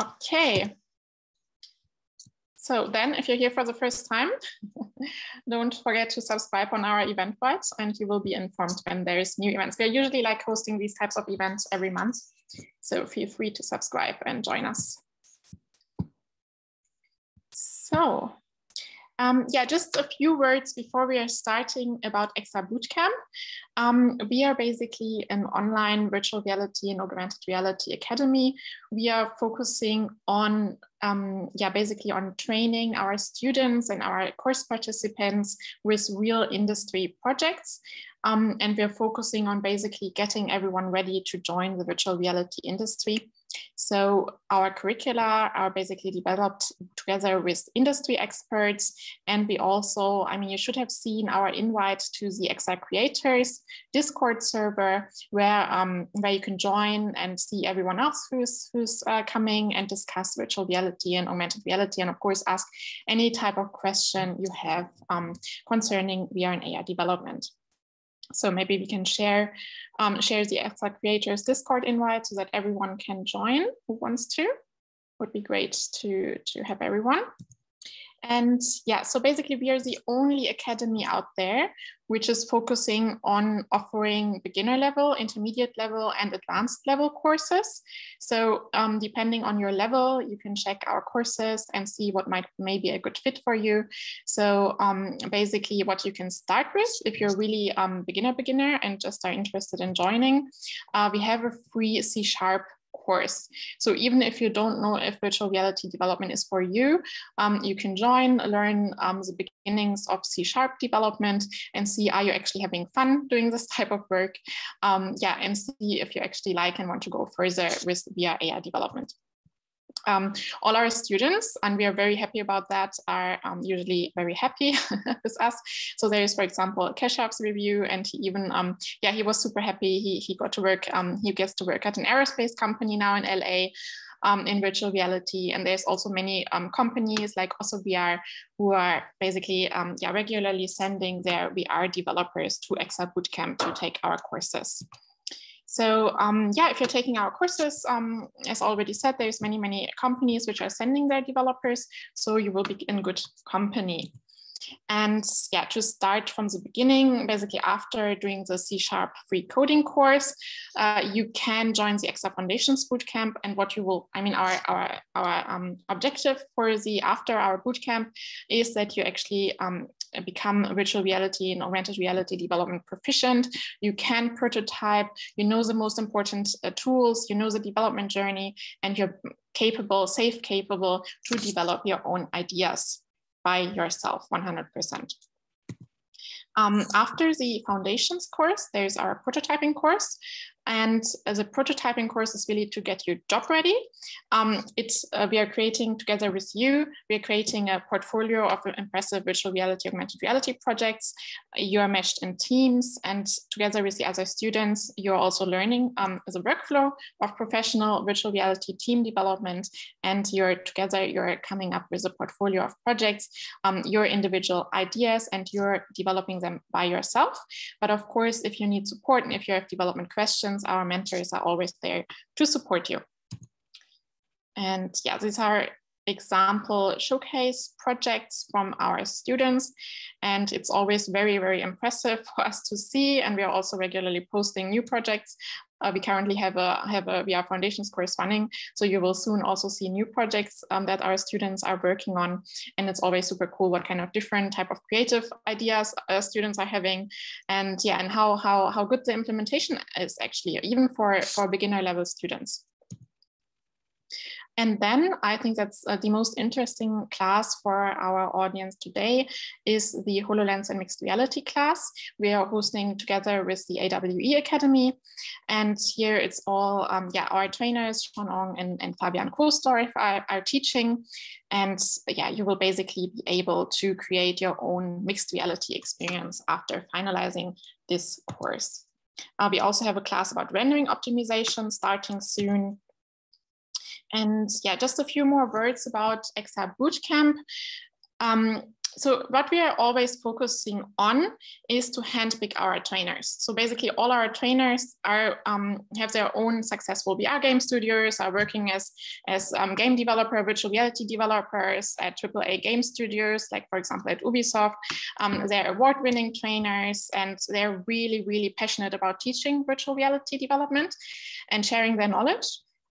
Okay. So then if you're here for the first time, don't forget to subscribe on our event Eventbrite and you will be informed when there's new events. We're usually like hosting these types of events every month. So feel free to subscribe and join us. So um, yeah, just a few words before we are starting about XR Bootcamp. Um, we are basically an online virtual reality and augmented reality academy. We are focusing on, um, yeah, basically on training our students and our course participants with real industry projects. Um, and we're focusing on basically getting everyone ready to join the virtual reality industry so our curricula are basically developed together with industry experts. And we also, I mean, you should have seen our invite to the XR Creators Discord server where, um, where you can join and see everyone else who's, who's uh, coming and discuss virtual reality and augmented reality. And of course, ask any type of question you have um, concerning VR and AR development. So maybe we can share um, share the XR Creators Discord invite so that everyone can join who wants to. Would be great to, to have everyone. And yeah, so basically we are the only academy out there which is focusing on offering beginner level, intermediate level, and advanced level courses. So um, depending on your level, you can check our courses and see what might may be a good fit for you. So um, basically what you can start with if you're really um, beginner beginner and just are interested in joining, uh, we have a free C Sharp course. So even if you don't know if virtual reality development is for you, um, you can join, learn um, the beginnings of C Sharp development and see are you actually having fun doing this type of work? Um, yeah, and see if you actually like and want to go further with VR AR development um, all our students, and we are very happy about that, are um, usually very happy with us. So there is, for example, Keshav's review, and he even, um, yeah, he was super happy. He, he got to work, um, he gets to work at an aerospace company now in LA. Um, in virtual reality. And there's also many um, companies like also VR who are basically um, yeah, regularly sending their VR developers to XR Bootcamp to take our courses. So um, yeah, if you're taking our courses, um, as already said, there's many, many companies which are sending their developers. So you will be in good company. And yeah, to start from the beginning, basically after doing the C Sharp free coding course, uh, you can join the XR Foundations Bootcamp. And what you will, I mean, our, our, our um, objective for the after our bootcamp is that you actually um, become virtual reality and augmented reality development proficient. You can prototype, you know the most important uh, tools, you know the development journey, and you're capable, safe capable to develop your own ideas by yourself 100%. Um, after the foundations course, there's our prototyping course. And as a prototyping course is really to get you job ready. Um, it's uh, we are creating together with you. We are creating a portfolio of impressive virtual reality, augmented reality projects. You are meshed in teams, and together with the other students, you're also learning um, the workflow of professional virtual reality team development. And you're together, you're coming up with a portfolio of projects, um, your individual ideas, and you're developing them by yourself. But of course, if you need support and if you have development questions our mentors are always there to support you. And yeah, these are example showcase projects from our students. And it's always very, very impressive for us to see. And we are also regularly posting new projects. Uh, we currently have a have a VR Foundations course running, so you will soon also see new projects um, that our students are working on, and it's always super cool what kind of different type of creative ideas uh, students are having, and yeah, and how how how good the implementation is actually even for for beginner level students. And then I think that's uh, the most interesting class for our audience today is the HoloLens and mixed reality class. We are hosting together with the AWE Academy. And here it's all, um, yeah, our trainers, Sean Ong and, and Fabian Kostorf are, are teaching. And yeah, you will basically be able to create your own mixed reality experience after finalizing this course. Uh, we also have a class about rendering optimization starting soon. And yeah, just a few more words about XR Bootcamp. Um, so what we are always focusing on is to handpick our trainers. So basically, all our trainers are um, have their own successful VR game studios, are working as as um, game developer, virtual reality developers at AAA game studios, like for example at Ubisoft. Um, they're award-winning trainers, and they're really really passionate about teaching virtual reality development and sharing their knowledge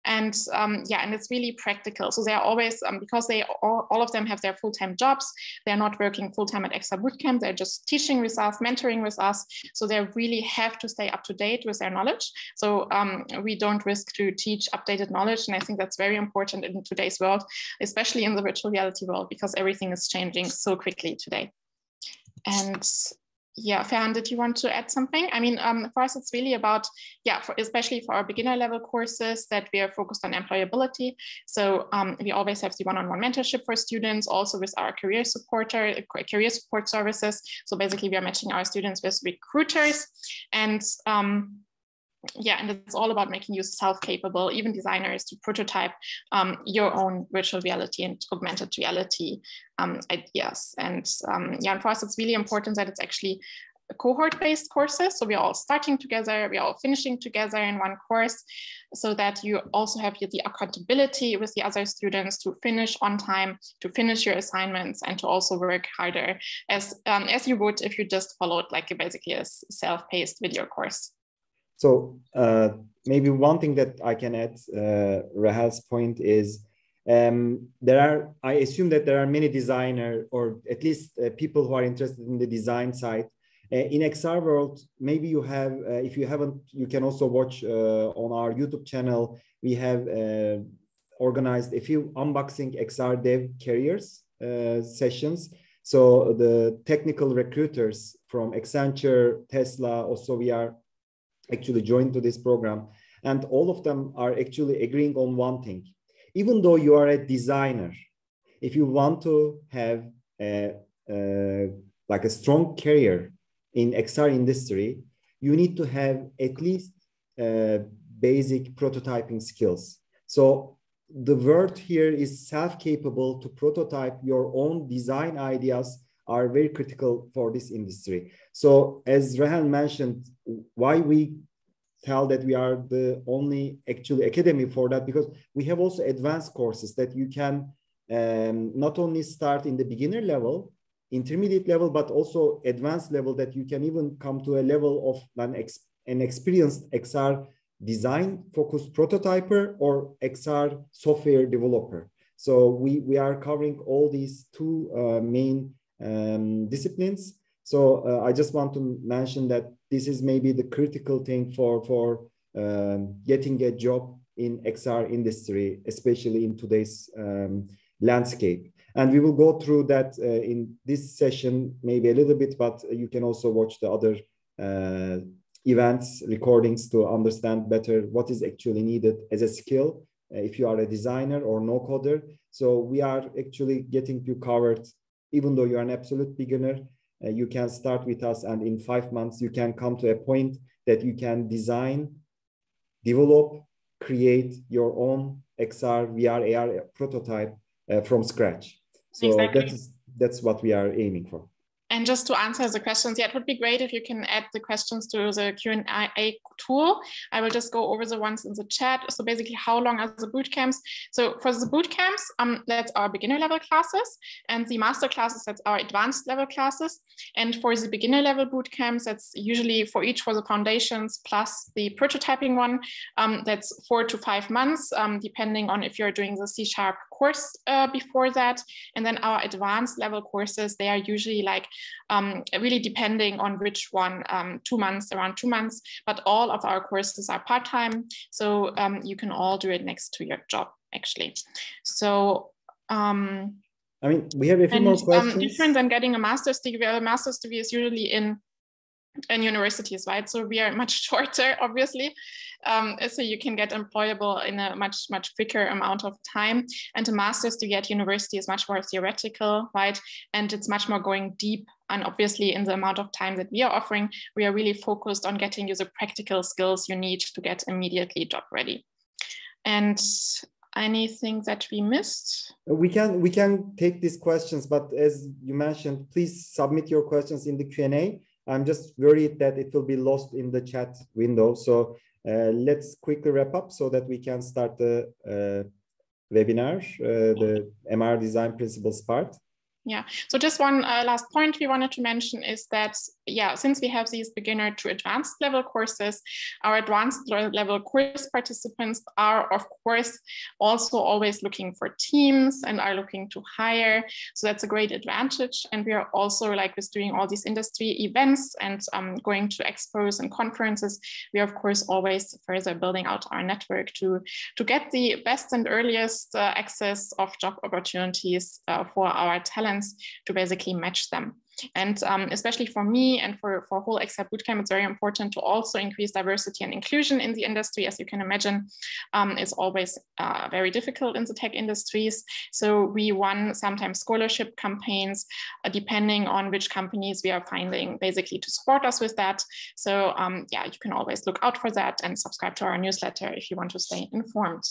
and um, yeah and it's really practical. So they're always um, because they all, all, of them have their full-time jobs they're not working full-time at XR bootcamp they're just teaching with us mentoring with us. So they really have to stay up to date with their knowledge. So um, we don't risk to teach updated knowledge and i think that's very important in today's world especially in the virtual reality world because everything is changing so quickly today. And yeah, Ferhan, did you want to add something? I mean, um, for us, it's really about, yeah, for, especially for our beginner level courses that we are focused on employability. So um, we always have the one-on-one -on -one mentorship for students, also with our career supporter, career support services. So basically we are matching our students with recruiters and um, yeah, and it's all about making you self-capable, even designers to prototype um, your own virtual reality and augmented reality um, ideas. And um, yeah, and for us, it's really important that it's actually cohort-based courses. So we're all starting together, we're all finishing together in one course, so that you also have the accountability with the other students to finish on time, to finish your assignments, and to also work harder as um, as you would if you just followed like basically a self-paced video course. So uh, maybe one thing that I can add, uh, Rahel's point is um, there are, I assume that there are many designer or at least uh, people who are interested in the design side. Uh, in XR world, maybe you have, uh, if you haven't, you can also watch uh, on our YouTube channel. We have organized a few unboxing XR dev careers sessions. So the technical recruiters from Accenture, Tesla, also we are actually joined to this program. And all of them are actually agreeing on one thing. Even though you are a designer, if you want to have a, a like a strong career in XR industry, you need to have at least uh, basic prototyping skills. So the word here is self-capable to prototype your own design ideas are very critical for this industry. So as Rehan mentioned, why we tell that we are the only actually academy for that because we have also advanced courses that you can um, not only start in the beginner level, intermediate level, but also advanced level that you can even come to a level of an, ex an experienced XR design focused prototyper or XR software developer. So we, we are covering all these two uh, main um, disciplines. So uh, I just want to mention that this is maybe the critical thing for, for um, getting a job in XR industry, especially in today's um, landscape. And we will go through that uh, in this session, maybe a little bit, but you can also watch the other uh, events, recordings to understand better what is actually needed as a skill uh, if you are a designer or no coder. So we are actually getting you covered, even though you're an absolute beginner, uh, you can start with us and in five months you can come to a point that you can design develop create your own xr vr ar prototype uh, from scratch so exactly. that's that's what we are aiming for and just to answer the questions, yeah, it would be great if you can add the questions to the Q&A tool. I will just go over the ones in the chat. So basically, how long are the boot camps? So for the boot camps, um, that's our beginner level classes, and the master classes, that's our advanced level classes. And for the beginner level boot camps, that's usually for each for the foundations plus the prototyping one, um, that's four to five months, um, depending on if you're doing the C Sharp course uh, before that. And then our advanced level courses, they are usually like um, really depending on which one, um, two months, around two months, but all of our courses are part-time. So um, you can all do it next to your job actually. So um, I mean, we have a few and, more um, questions. different than getting a master's degree. A master's degree is usually in in universities, right? So we are much shorter, obviously. Um, so you can get employable in a much, much quicker amount of time. And a master's degree at university is much more theoretical, right? And it's much more going deep. And obviously, in the amount of time that we are offering, we are really focused on getting you the practical skills you need to get immediately job ready. And anything that we missed? We can we can take these questions, but as you mentioned, please submit your questions in the Q&A. I'm just worried that it will be lost in the chat window. So uh, let's quickly wrap up so that we can start the uh, webinar, uh, the MR design principles part. Yeah, so just one uh, last point we wanted to mention is that, yeah, since we have these beginner to advanced level courses, our advanced level course participants are, of course, also always looking for teams and are looking to hire. So that's a great advantage. And we are also, like with doing all these industry events and um, going to expos and conferences, we are, of course, always further building out our network to, to get the best and earliest uh, access of job opportunities uh, for our talent to basically match them. And um, especially for me and for, for whole XR Bootcamp, it's very important to also increase diversity and inclusion in the industry. As you can imagine, um, it's always uh, very difficult in the tech industries. So we run sometimes scholarship campaigns, uh, depending on which companies we are finding basically to support us with that. So um, yeah, you can always look out for that and subscribe to our newsletter if you want to stay informed.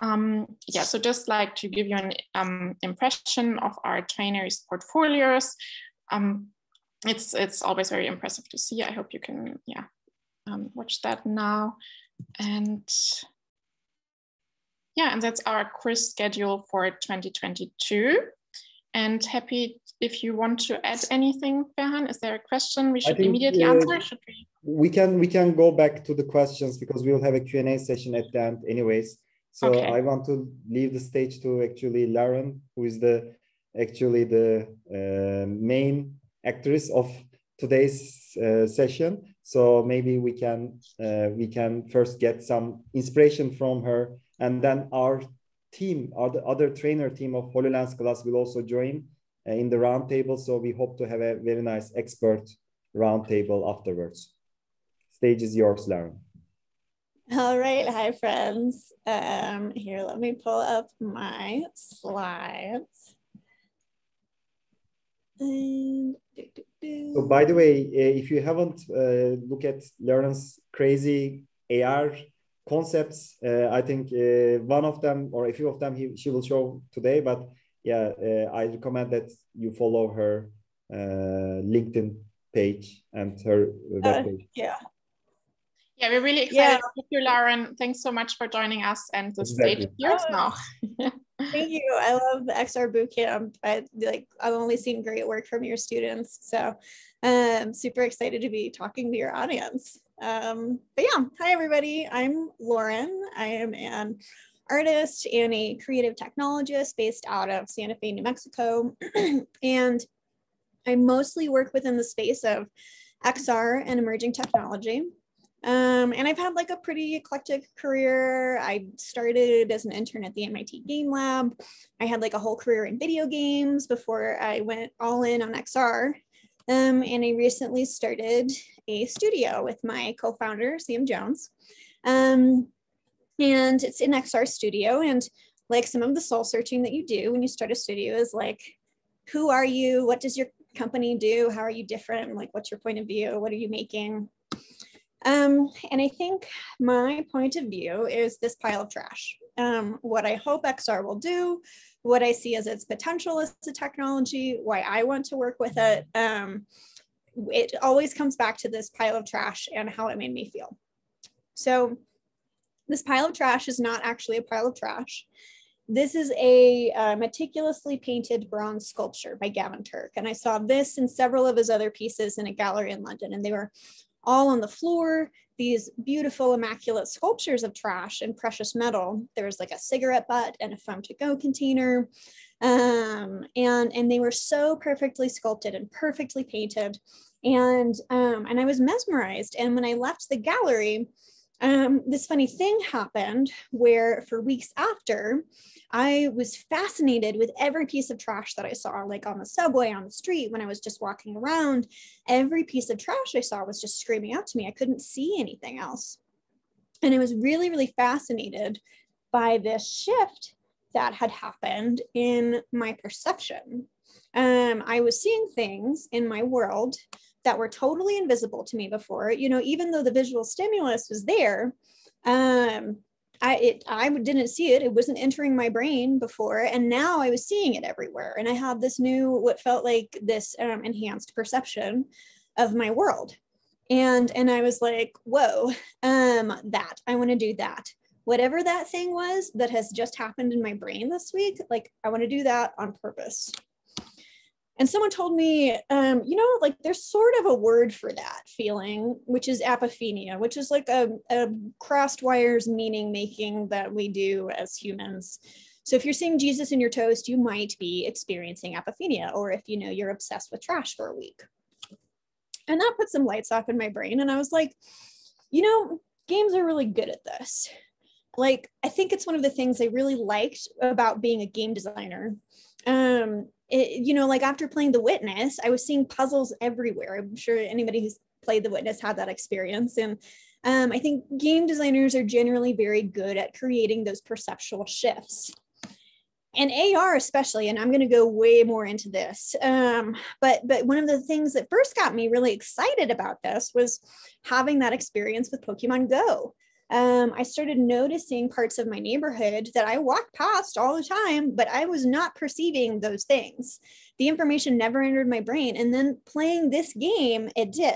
Um, yeah, so just like to give you an um, impression of our trainers' portfolios, um, it's it's always very impressive to see. I hope you can yeah um, watch that now, and yeah, and that's our course schedule for 2022. And happy if you want to add anything, Ferhan. Is there a question we should think, immediately uh, answer? Should we? We can we can go back to the questions because we will have a Q&A session at the end anyways. So okay. I want to leave the stage to actually Lauren, who is the actually the uh, main actress of today's uh, session. So maybe we can uh, we can first get some inspiration from her, and then our team, our the other trainer team of HoloLens class will also join uh, in the roundtable. So we hope to have a very nice expert roundtable afterwards. Stage is yours, Lauren. All right, hi friends. Um, here, let me pull up my slides. And, so by the way, eh, if you haven't uh, looked at Lauren's crazy AR concepts, uh, I think uh, one of them or a few of them he, she will show today, but yeah, I recommend that you follow her LinkedIn page and her webpage. yeah, yeah, we're really excited. Yeah. Thank you, Lauren. Thanks so much for joining us, and the exactly. stage is yours now. Thank you. I love the XR Bootcamp. I like. I've only seen great work from your students, so I'm um, super excited to be talking to your audience. Um, but yeah, hi everybody. I'm Lauren. I am an artist and a creative technologist based out of Santa Fe, New Mexico, and I mostly work within the space of XR and emerging technology. Um, and I've had like a pretty eclectic career. I started as an intern at the MIT Game Lab. I had like a whole career in video games before I went all in on XR. Um, and I recently started a studio with my co-founder, Sam Jones. Um, and it's an XR studio. And like some of the soul searching that you do when you start a studio is like, who are you? What does your company do? How are you different? Like, what's your point of view? What are you making? Um, and I think my point of view is this pile of trash. Um, what I hope XR will do, what I see as its potential as a technology, why I want to work with it. Um, it always comes back to this pile of trash and how it made me feel. So this pile of trash is not actually a pile of trash. This is a uh, meticulously painted bronze sculpture by Gavin Turk. And I saw this and several of his other pieces in a gallery in London, and they were all on the floor, these beautiful, immaculate sculptures of trash and precious metal. There was like a cigarette butt and a foam to go container. Um, and, and they were so perfectly sculpted and perfectly painted. And, um, and I was mesmerized. And when I left the gallery, um, this funny thing happened where for weeks after, I was fascinated with every piece of trash that I saw, like on the subway, on the street, when I was just walking around. Every piece of trash I saw was just screaming out to me. I couldn't see anything else. And I was really, really fascinated by this shift that had happened in my perception. Um, I was seeing things in my world that were totally invisible to me before. You know, even though the visual stimulus was there, um, I it I didn't see it. It wasn't entering my brain before, and now I was seeing it everywhere. And I had this new, what felt like this um, enhanced perception of my world. And and I was like, whoa, um, that I want to do that. Whatever that thing was that has just happened in my brain this week, like I want to do that on purpose. And someone told me, um, you know, like there's sort of a word for that feeling, which is apophenia, which is like a, a crossed wires meaning making that we do as humans. So if you're seeing Jesus in your toast, you might be experiencing apophenia, or if you know you're obsessed with trash for a week. And that put some lights off in my brain. And I was like, you know, games are really good at this. Like, I think it's one of the things I really liked about being a game designer. Um, it, you know, like after playing The Witness, I was seeing puzzles everywhere. I'm sure anybody who's played The Witness had that experience. And um, I think game designers are generally very good at creating those perceptual shifts. And AR especially, and I'm going to go way more into this. Um, but but one of the things that first got me really excited about this was having that experience with Pokemon Go um, I started noticing parts of my neighborhood that I walked past all the time, but I was not perceiving those things. The information never entered my brain. And then playing this game, it did.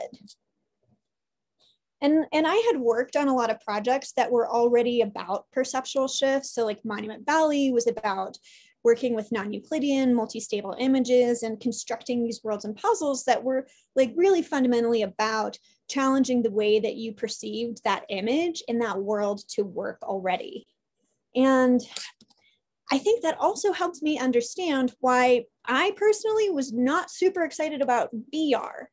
And, and I had worked on a lot of projects that were already about perceptual shifts. So, like Monument Valley was about working with non-Euclidean multi-stable images and constructing these worlds and puzzles that were like really fundamentally about challenging the way that you perceived that image in that world to work already. And I think that also helped me understand why I personally was not super excited about VR.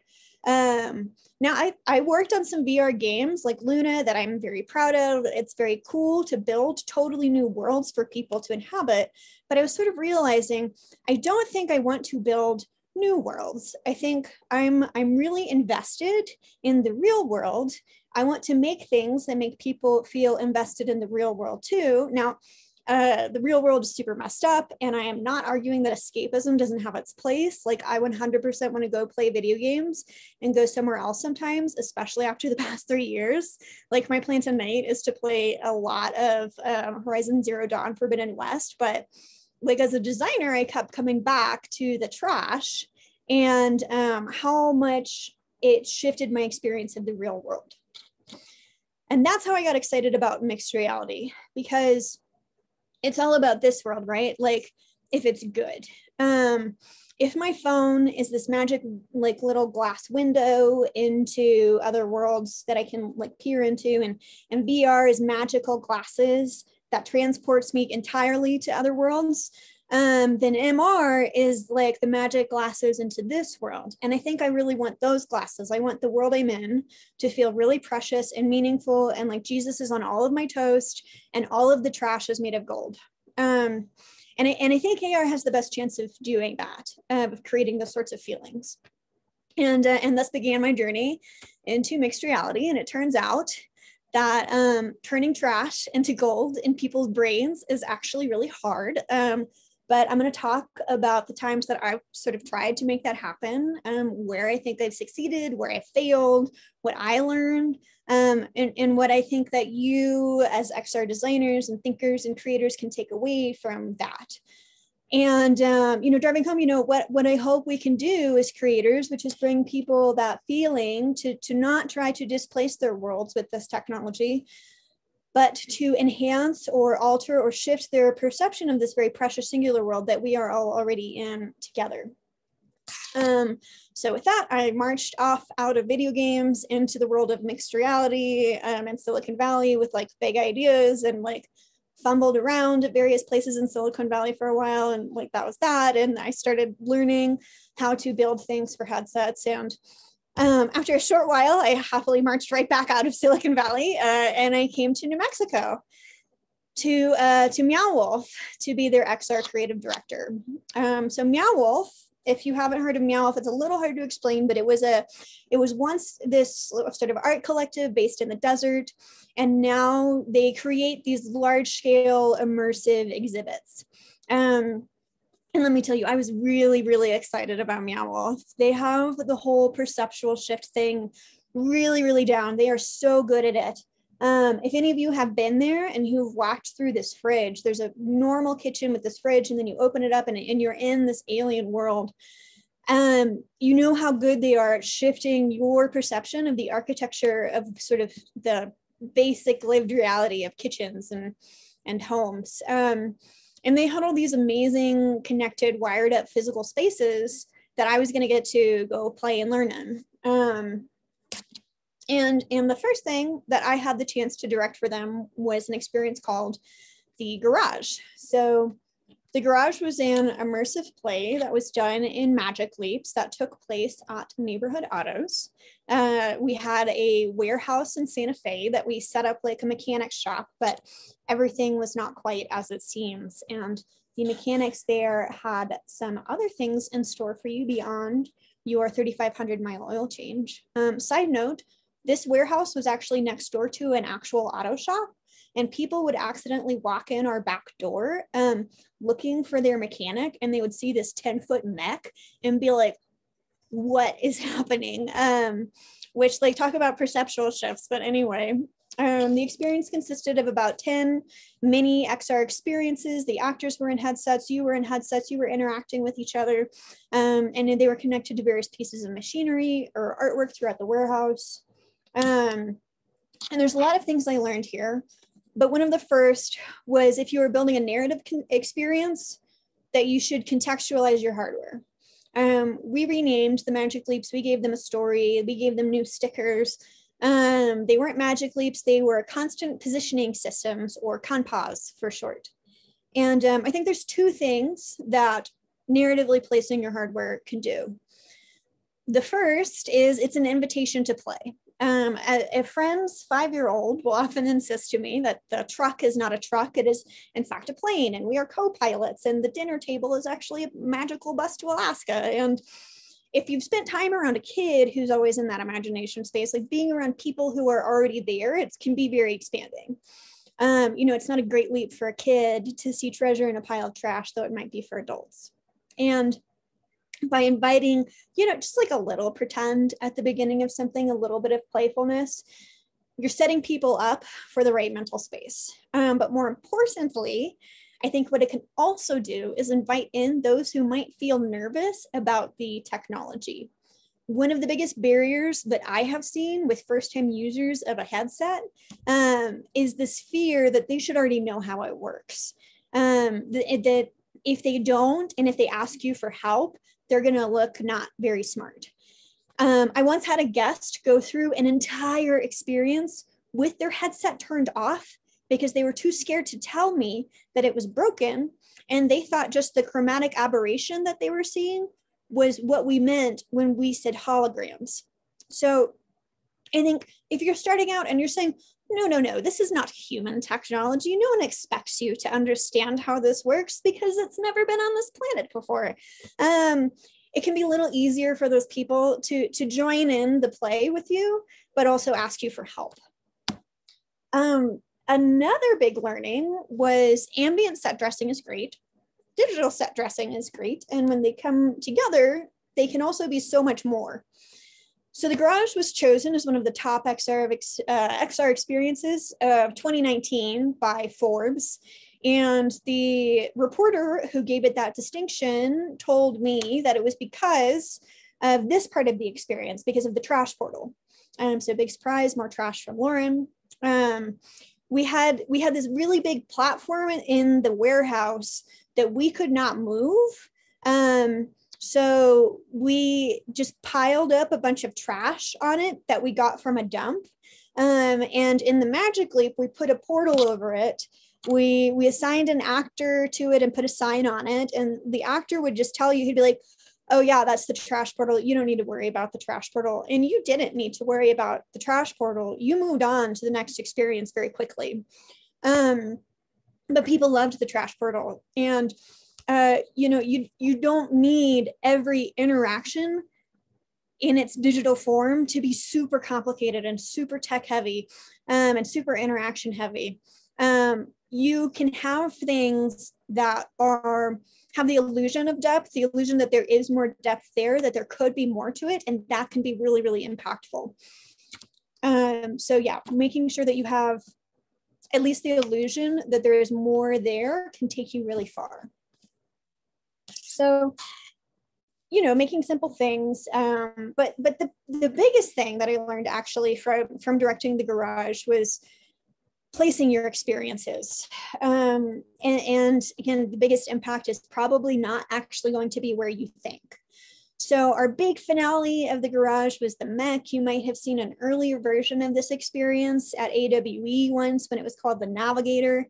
Um, now, I, I worked on some VR games like Luna that I'm very proud of. It's very cool to build totally new worlds for people to inhabit. But I was sort of realizing I don't think I want to build new worlds. I think I'm I'm really invested in the real world. I want to make things that make people feel invested in the real world too. Now, uh, the real world is super messed up, and I am not arguing that escapism doesn't have its place. Like, I 100% want to go play video games and go somewhere else sometimes, especially after the past three years. Like, my plan tonight is to play a lot of um, Horizon Zero Dawn Forbidden West, but like as a designer, I kept coming back to the trash and um, how much it shifted my experience of the real world. And that's how I got excited about mixed reality because it's all about this world, right? Like if it's good. Um, if my phone is this magic like little glass window into other worlds that I can like peer into and and VR is magical glasses that transports me entirely to other worlds, um, then MR is like the magic glasses into this world. And I think I really want those glasses. I want the world I'm in to feel really precious and meaningful and like Jesus is on all of my toast and all of the trash is made of gold. Um, and, I, and I think AR has the best chance of doing that, uh, of creating those sorts of feelings. And, uh, and thus began my journey into mixed reality. And it turns out that um, turning trash into gold in people's brains is actually really hard. Um, but I'm going to talk about the times that I've sort of tried to make that happen, um, where I think I've succeeded, where I failed, what I learned, um, and, and what I think that you as XR designers and thinkers and creators can take away from that. And um, you know driving home you know what what i hope we can do as creators which is bring people that feeling to to not try to displace their worlds with this technology but to enhance or alter or shift their perception of this very precious singular world that we are all already in together um, so with that, I marched off out of video games into the world of mixed reality um, in Silicon Valley with like big ideas and like fumbled around at various places in Silicon Valley for a while, and like that was that. And I started learning how to build things for headsets. And um, after a short while, I happily marched right back out of Silicon Valley, uh, and I came to New Mexico to uh, to Meow Wolf to be their XR creative director. Um, so Meow Wolf if you haven't heard of Meow Wolf, it's a little hard to explain, but it was a, it was once this sort of art collective based in the desert, and now they create these large scale immersive exhibits. Um, and let me tell you, I was really, really excited about Meow Wolf. They have the whole perceptual shift thing really, really down. They are so good at it. Um, if any of you have been there and you've walked through this fridge, there's a normal kitchen with this fridge, and then you open it up and, and you're in this alien world. Um, you know how good they are at shifting your perception of the architecture of sort of the basic lived reality of kitchens and and homes. Um, and they had all these amazing connected, wired up physical spaces that I was going to get to go play and learn in. Um, and and the first thing that I had the chance to direct for them was an experience called the Garage. So the Garage was an immersive play that was done in Magic Leaps that took place at Neighborhood Autos. Uh, we had a warehouse in Santa Fe that we set up like a mechanic shop, but everything was not quite as it seems. And the mechanics there had some other things in store for you beyond your 3,500 mile oil change. Um, side note, this warehouse was actually next door to an actual auto shop and people would accidentally walk in our back door um, looking for their mechanic and they would see this 10 foot mech and be like what is happening um, which like talk about perceptual shifts but anyway um, the experience consisted of about 10 mini XR experiences. The actors were in headsets, you were in headsets, you were interacting with each other, um, and they were connected to various pieces of machinery or artwork throughout the warehouse. Um, and there's a lot of things I learned here. But one of the first was if you were building a narrative experience, that you should contextualize your hardware. Um, we renamed the Magic Leaps. We gave them a story. We gave them new stickers. Um, they weren't Magic Leaps. They were constant positioning systems or CONPOS for short. And um, I think there's two things that narratively placing your hardware can do. The first is it's an invitation to play um, a, a, friend's five-year-old will often insist to me that the truck is not a truck it is in fact a plane and we are co-pilots and the dinner table is actually a magical bus to alaska and if you've spent time around a kid who's always in that imagination space like being around people who are already there it can be very expanding. Um, you know it's not a great leap for a kid to see treasure in a pile of trash though it might be for adults. And by inviting, you know, just like a little pretend at the beginning of something, a little bit of playfulness, you're setting people up for the right mental space. Um, but more importantly, I think what it can also do is invite in those who might feel nervous about the technology. One of the biggest barriers that I have seen with first time users of a headset um, is this fear that they should already know how it works. Um, that, that if they don't, and if they ask you for help, they're going to look not very smart. Um, I once had a guest go through an entire experience with their headset turned off because they were too scared to tell me that it was broken. And they thought just the chromatic aberration that they were seeing was what we meant when we said holograms. So I think if you're starting out and you're saying, no, no, no, this is not human technology. No one expects you to understand how this works because it's never been on this planet before. Um, it can be a little easier for those people to, to join in the play with you, but also ask you for help. Um, another big learning was ambient set dressing is great. Digital set dressing is great. And when they come together, they can also be so much more. So the garage was chosen as one of the top XR, uh, XR experiences of 2019 by Forbes. And the reporter who gave it that distinction told me that it was because of this part of the experience, because of the trash portal. Um, so big surprise, more trash from Lauren. Um, we had we had this really big platform in the warehouse that we could not move. Um, so we just piled up a bunch of trash on it that we got from a dump. Um, and in the Magic Leap, we put a portal over it. We we assigned an actor to it and put a sign on it. And the actor would just tell you, he'd be like, oh yeah, that's the trash portal. You don't need to worry about the trash portal. And you didn't need to worry about the trash portal. You moved on to the next experience very quickly. Um, but people loved the trash portal. And uh, you know, you you don't need every interaction in its digital form to be super complicated and super tech heavy um, and super interaction heavy. Um, you can have things that are have the illusion of depth, the illusion that there is more depth there, that there could be more to it, and that can be really, really impactful. Um, so yeah, making sure that you have at least the illusion that there is more there can take you really far. So, you know, making simple things. Um, but but the, the biggest thing that I learned actually from, from directing the garage was placing your experiences. Um, and, and again, the biggest impact is probably not actually going to be where you think. So our big finale of the garage was the mech. You might have seen an earlier version of this experience at AWE once when it was called the Navigator.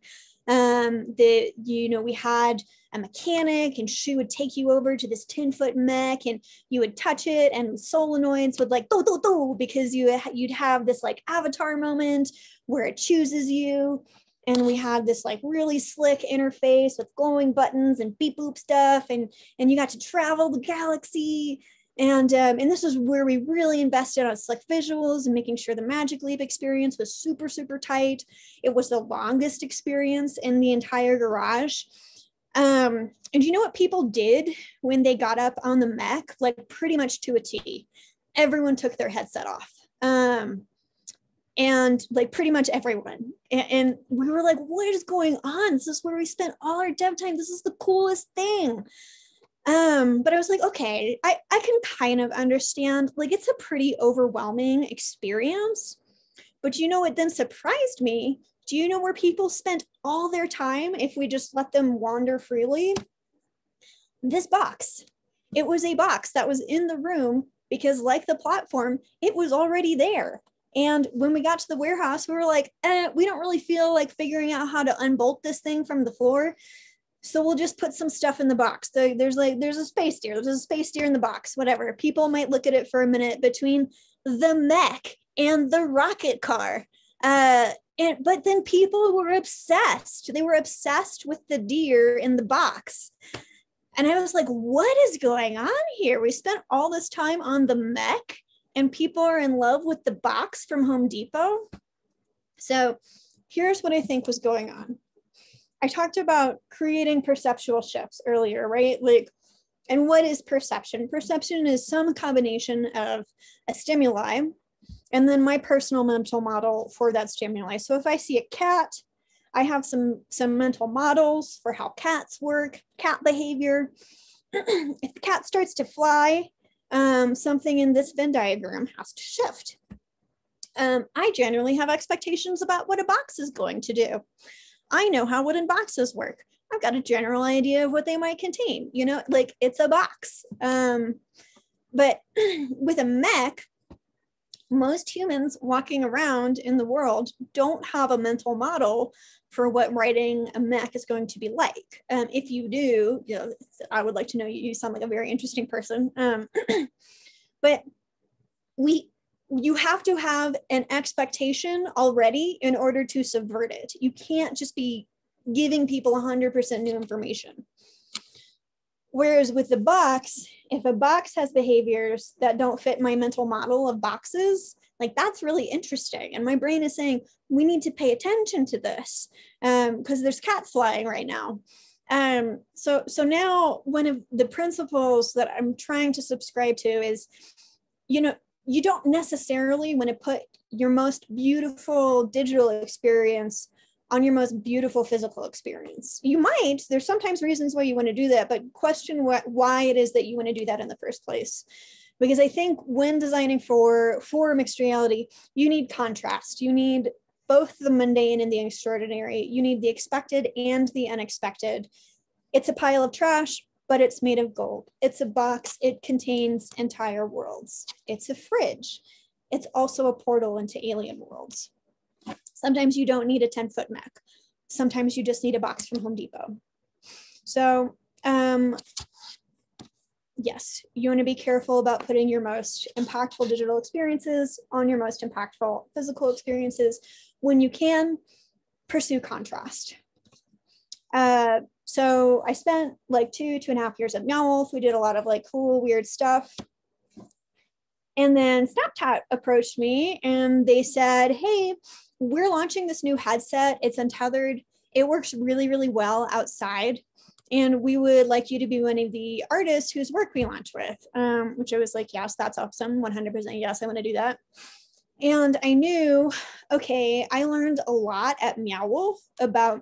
Um, the you know we had a mechanic and she would take you over to this 10 foot mech and you would touch it and solenoids would like do do do because you you'd have this like avatar moment where it chooses you. And we had this like really slick interface with glowing buttons and beep boop stuff and and you got to travel the galaxy. And um, and this is where we really invested on slick visuals and making sure the magic leap experience was super super tight. It was the longest experience in the entire garage um, and you know what people did when they got up on the mech like pretty much to a t everyone took their headset off um, and like pretty much everyone. And, and, we were like, what is going on? This is where we spent all our dev time. This is the coolest thing. Um, but I was like, okay, I, I can kind of understand. Like, it's a pretty overwhelming experience. But you know what then surprised me? Do you know where people spent all their time if we just let them wander freely? This box. It was a box that was in the room because, like the platform, it was already there. And when we got to the warehouse, we were like, eh, we don't really feel like figuring out how to unbolt this thing from the floor. So we'll just put some stuff in the box. So There's like, there's a space deer. There's a space deer in the box, whatever. People might look at it for a minute between the mech and the rocket car. Uh, and, but then people were obsessed. They were obsessed with the deer in the box. And I was like, what is going on here? We spent all this time on the mech and people are in love with the box from Home Depot. So here's what I think was going on. I talked about creating perceptual shifts earlier, right? Like, and what is perception? Perception is some combination of a stimuli and then my personal mental model for that stimuli. So if I see a cat, I have some, some mental models for how cats work, cat behavior. if the cat starts to fly, um, something in this Venn diagram has to shift. Um, I generally have expectations about what a box is going to do. I know how wooden boxes work. I've got a general idea of what they might contain. You know, like it's a box. Um, but with a mech, most humans walking around in the world don't have a mental model for what writing a mech is going to be like. Um, if you do, you know, I would like to know you. You sound like a very interesting person. Um, but we, you have to have an expectation already in order to subvert it. You can't just be giving people 100% new information. Whereas with the box, if a box has behaviors that don't fit my mental model of boxes, like that's really interesting. And my brain is saying we need to pay attention to this because um, there's cats flying right now. Um, so so now one of the principles that i'm trying to subscribe to is you know you don't necessarily want to put your most beautiful digital experience on your most beautiful physical experience. You might, there's sometimes reasons why you want to do that, but question what, why it is that you want to do that in the first place because I think when designing for for mixed reality, you need contrast. You need both the mundane and the extraordinary. You need the expected and the unexpected. It's a pile of trash, but it's made of gold. It's a box. It contains entire worlds. It's a fridge. It's also a portal into alien worlds. Sometimes you don't need a 10 foot mech. Sometimes you just need a box from Home Depot. So um, yes, you want to be careful about putting your most impactful digital experiences on your most impactful physical experiences. When you can, pursue contrast. Uh, so I spent like two, two and a half years at Meow We did a lot of like cool, weird stuff. And then Snapchat approached me and they said, hey, we're launching this new headset. It's untethered. It works really, really well outside and we would like you to be one of the artists whose work we launch with um, which i was like yes that's awesome 100% yes i want to do that And I knew, okay, I learned a lot at Meow Wolf about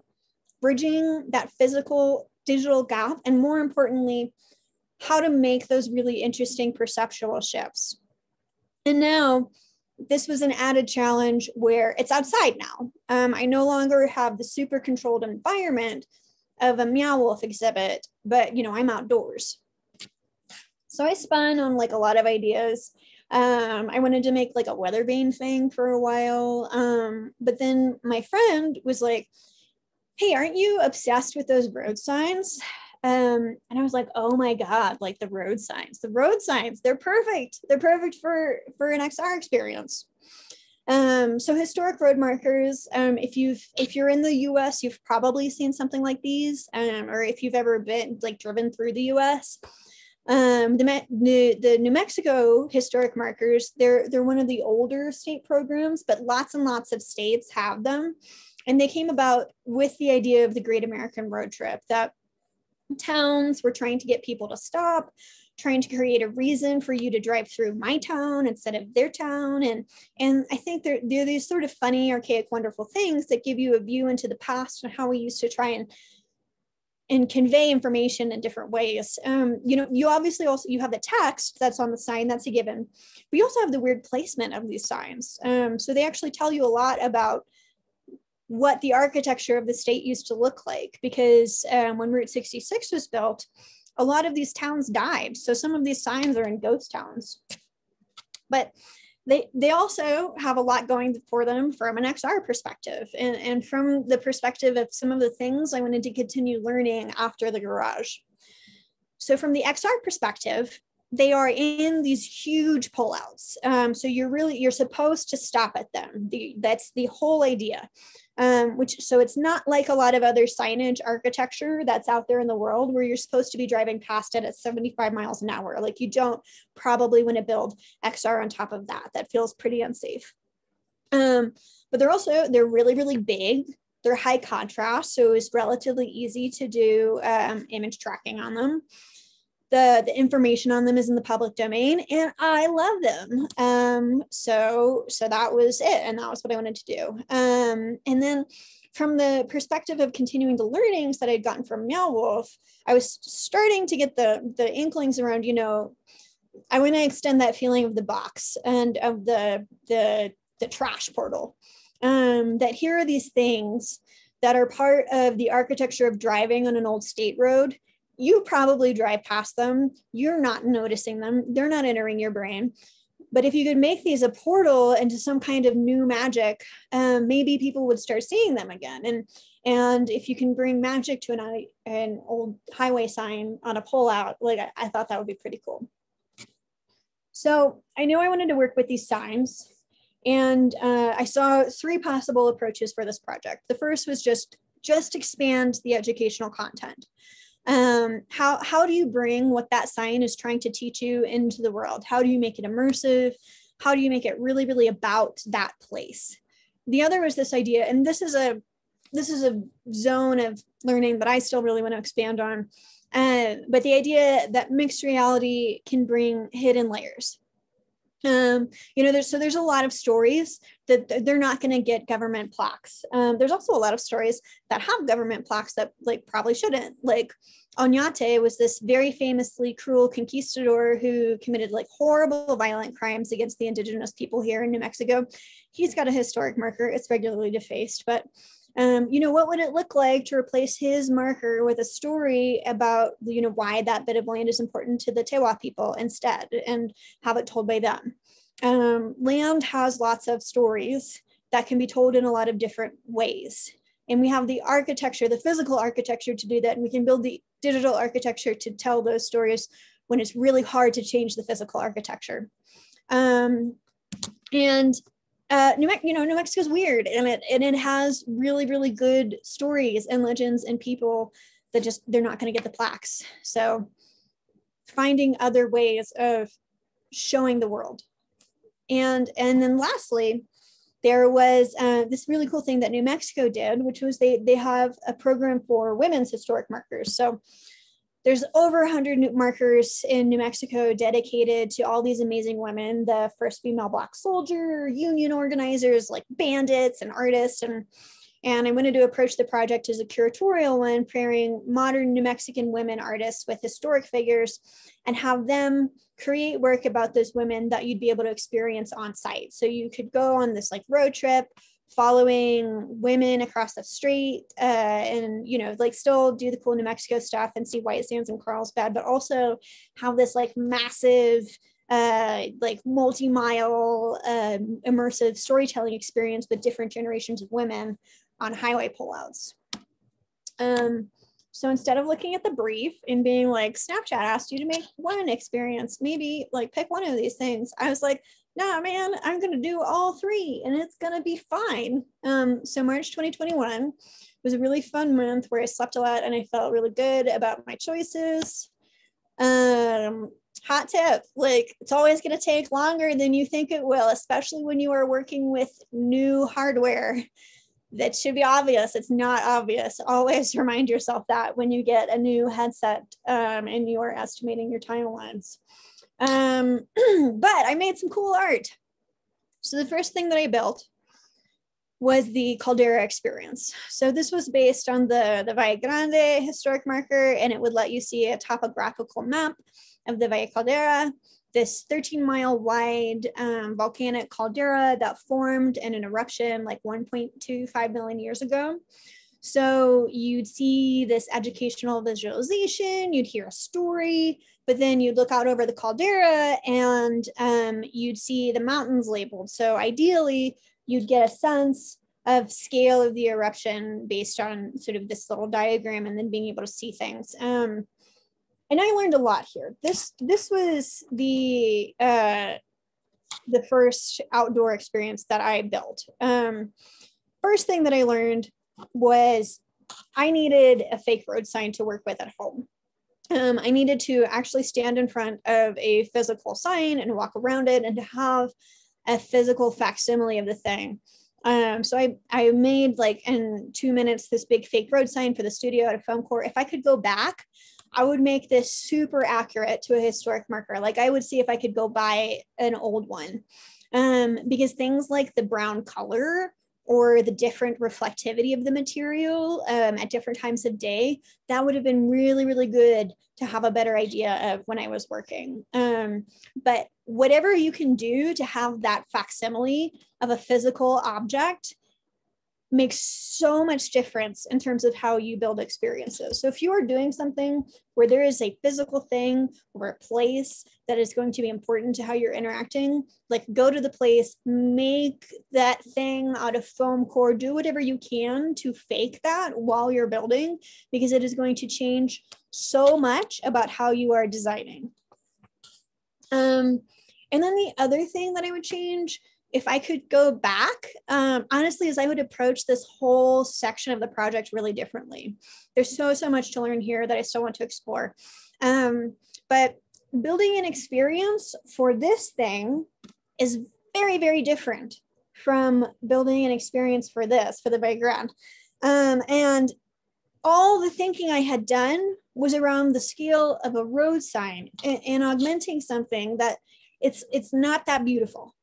bridging that physical digital gap, and more importantly, how to make those really interesting perceptual shifts. And now this was an added challenge where it's outside now. Um, I no longer have the super controlled environment of a Meow Wolf exhibit, but you know, I'm outdoors. So I spun on like a lot of ideas. Um, I wanted to make like a weather vane thing for a while. Um, but then my friend was like, Hey, aren't you obsessed with those road signs? Um, and I was like, oh my God, like the road signs, the road signs, they're perfect. They're perfect for, for an XR experience. Um, so historic road markers, um, if you've, if you're in the US, you've probably seen something like these, um, or if you've ever been like driven through the US, um, the, the, New Mexico historic markers, they're, they're one of the older state programs, but lots and lots of states have them. And they came about with the idea of the Great American Road Trip that towns. We're trying to get people to stop, trying to create a reason for you to drive through my town instead of their town. And, and I think there are these sort of funny, archaic, wonderful things that give you a view into the past and how we used to try and and convey information in different ways. Um, you know, you obviously also you have the text that's on the sign, that's a given, but you also have the weird placement of these signs. Um, so they actually tell you a lot about what the architecture of the state used to look like because um, when Route 66 was built, a lot of these towns died. So some of these signs are in ghost towns. But they, they also have a lot going for them from an XR perspective and, and from the perspective of some of the things I wanted to continue learning after the garage. So from the XR perspective, they are in these huge pullouts. Um, so you're really, you're supposed to stop at them. The, that's the whole idea um, which so it's not like a lot of other signage architecture that's out there in the world where you're supposed to be driving past it at 75 miles an hour. Like you don't probably want to build XR on top of that. That feels pretty unsafe. Um, but they're also they're really really big. They're high contrast, so it's relatively easy to do um, image tracking on them the the information on them is in the public domain and i love them. Um so so that was it and that was what i wanted to do. Um and then from the perspective of continuing the learnings that i'd gotten from meow wolf i was starting to get the the inklings around you know i want to extend that feeling of the box and of the the the trash portal. Um that here are these things that are part of the architecture of driving on an old state road you probably drive past them. You're not noticing them. They're not entering your brain. But if you could make these a portal into some kind of new magic, um, maybe people would start seeing them again. And and if you can bring magic to an an old highway sign on a pole out, like I, I thought that would be pretty cool. So I knew I wanted to work with these signs, and uh, I saw three possible approaches for this project. The first was just just expand the educational content um, how, how do you bring what that sign is trying to teach you into the world? How do you make it immersive? How do you make it really, really about that place? The other was this idea, and this is a this is a zone of learning that I still really want to expand on. Uh, but the idea that mixed reality can bring hidden layers um, you know there's so there's a lot of stories that they're not going to get government plaques um, there's also a lot of stories that have government plaques that like probably shouldn't like Oñate was this very famously cruel conquistador who committed like horrible violent crimes against the indigenous people here in New Mexico. He's got a historic marker. It's regularly defaced, but um, you know, what would it look like to replace his marker with a story about, you know, why that bit of land is important to the Tewa people instead and have it told by them? Um, land has lots of stories that can be told in a lot of different ways. And we have the architecture, the physical architecture to do that. And we can build the digital architecture to tell those stories when it's really hard to change the physical architecture. Um, and uh, New, you know, New Mexico's weird and it, and it has really, really good stories and legends and people that just, they're not going to get the plaques. So finding other ways of showing the world. And, and then lastly, there was uh, this really cool thing that New Mexico did, which was they, they have a program for women's historic markers. So there's over 100 new markers in New Mexico dedicated to all these amazing women, the first female black soldier, union organizers like bandits and artists and and I wanted to approach the project as a curatorial one, pairing modern New Mexican women artists with historic figures and have them create work about those women that you'd be able to experience on site. So you could go on this like road trip following women across the street uh, and you know like still do the cool new mexico stuff and see white sands and carlsbad but also have this like massive uh, like multi-mile um, immersive storytelling experience with different generations of women on highway pullouts. Um, so instead of looking at the brief and being like, Snapchat asked you to make one experience, maybe like pick one of these things, I was like, nah, man, I'm going to do all three and it's going to be fine. Um, so March 2021 was a really fun month where I slept a lot and I felt really good about my choices. Um, hot tip like it's always going to take longer than you think it will especially when you are working with new hardware that should be obvious. It's not obvious. Always remind yourself that when you get a new headset um, and you are estimating your timelines. Um, but I made some cool art. So the first thing that I built was the Caldera experience. So this was based on the, the Valle Grande historic marker, and it would let you see a topographical map of the Valle Caldera this 13 mile wide um, volcanic caldera that formed in an eruption like 1.25 million years ago. So you'd see this educational visualization, you'd hear a story, but then you'd look out over the caldera and um, you'd see the mountains labeled. So ideally, you'd get a sense of scale of the eruption based on sort of this little diagram and then being able to see things. Um, and I learned a lot here. This this was the uh, the first outdoor experience that I built. Um, first thing that I learned was I needed a fake road sign to work with at home. Um, I needed to actually stand in front of a physical sign and walk around it and to have a physical facsimile of the thing. Um, so I, I made like in two minutes this big fake road sign for the studio at a foam core. If I could go back, I would make this super accurate to a historic marker. Like I would see if I could go buy an old one. Um, because things like the brown color or the different reflectivity of the material um, at different times of day, that would have been really, really good to have a better idea of when I was working. Um, but whatever you can do to have that facsimile of a physical object makes so much difference in terms of how you build experiences. So if you are doing something where there is a physical thing or a place that is going to be important to how you're interacting, like go to the place, make that thing out of foam core, do whatever you can to fake that while you're building because it is going to change so much about how you are designing. Um, and then the other thing that I would change if I could go back, um, honestly, is I would approach this whole section of the project really differently. There's so, so much to learn here that I still want to explore. Um, but building an experience for this thing is very, very different from building an experience for this, for the background. Um, and all the thinking I had done was around the scale of a road sign and, and augmenting something that it's it's not that beautiful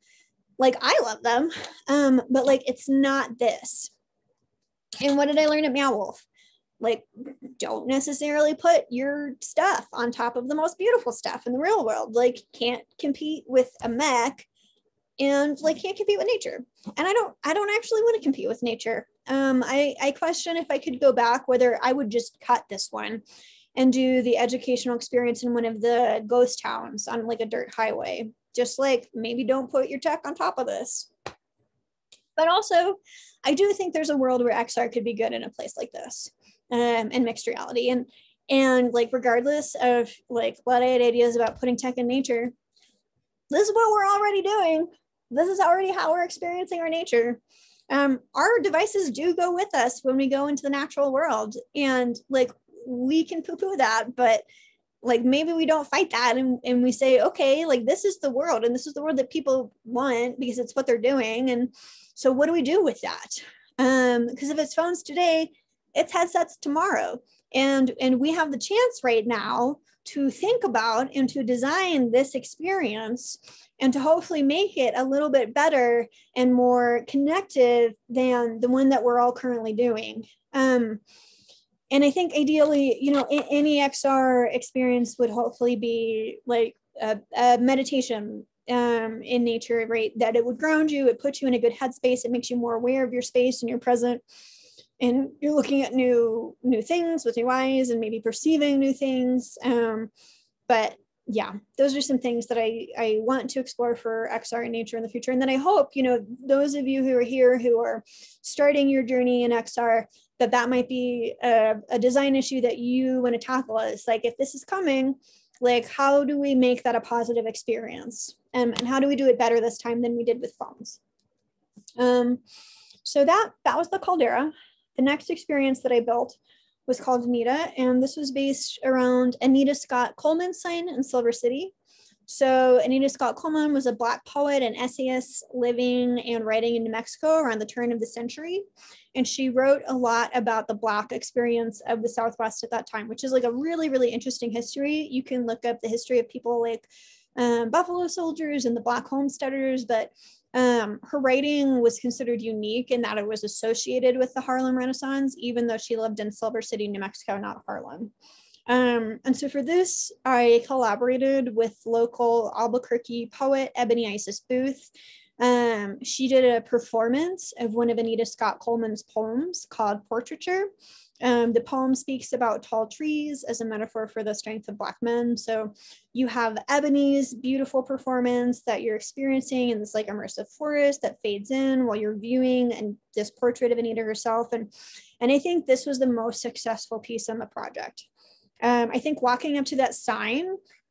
like I love them, um, but like it's not this. And what did I learn at Meow Wolf? Like, don't necessarily put your stuff on top of the most beautiful stuff in the real world. Like, can't compete with a mech and like can't compete with nature and i don't i don't actually want to compete with nature um i i question if i could go back whether i would just cut this one and do the educational experience in one of the ghost towns on like a dirt highway just like maybe don't put your tech on top of this. But also, I do think there's a world where XR could be good in a place like this um, and mixed reality. And and like regardless of like what I had ideas about putting tech in nature, this is what we're already doing. This is already how we're experiencing our nature. Um, our devices do go with us when we go into the natural world, and like we can poo-poo that, but like maybe we don't fight that and, and we say okay like this is the world and this is the world that people want because it's what they're doing. And so what do we do with that? Um because if it's phones today it's headsets tomorrow. And and we have the chance right now to think about and to design this experience and to hopefully make it a little bit better and more connected than the one that we're all currently doing. Um, and I think ideally, you know, any XR experience would hopefully be like a, a meditation um, in nature, right? That it would ground you, it puts you in a good headspace, it makes you more aware of your space and your present and you're looking at new new things with new eyes and maybe perceiving new things um, but yeah those are some things that i i want to explore for xr in nature in the future and then i hope you know those of you who are here who are starting your journey in xr that that might be a, a design issue that you want to tackle is like if this is coming like how do we make that a positive experience? Um, and how do we do it better this time than we did with phones? Um, so that that was the caldera. The next experience that I built was called Anita, and this was based around Anita Scott Coleman's sign in Silver City. So Anita Scott Coleman was a Black poet and essayist living and writing in New Mexico around the turn of the century. And she wrote a lot about the Black experience of the Southwest at that time, which is like a really, really interesting history. You can look up the history of people like um, Buffalo soldiers and the Black homesteaders, but um, her writing was considered unique in that it was associated with the Harlem Renaissance, even though she lived in Silver City, New Mexico, not Harlem. Um, and so for this, I collaborated with local Albuquerque poet Ebony Isis Booth. Um, she did a performance of one of Anita Scott Coleman's poems called Portraiture. Um, the poem speaks about tall trees as a metaphor for the strength of Black men. So you have Ebony's beautiful performance that you're experiencing in this like immersive forest that fades in while you're viewing and this portrait of Anita herself. And, and I think this was the most successful piece on the project. Um, I think walking up to that sign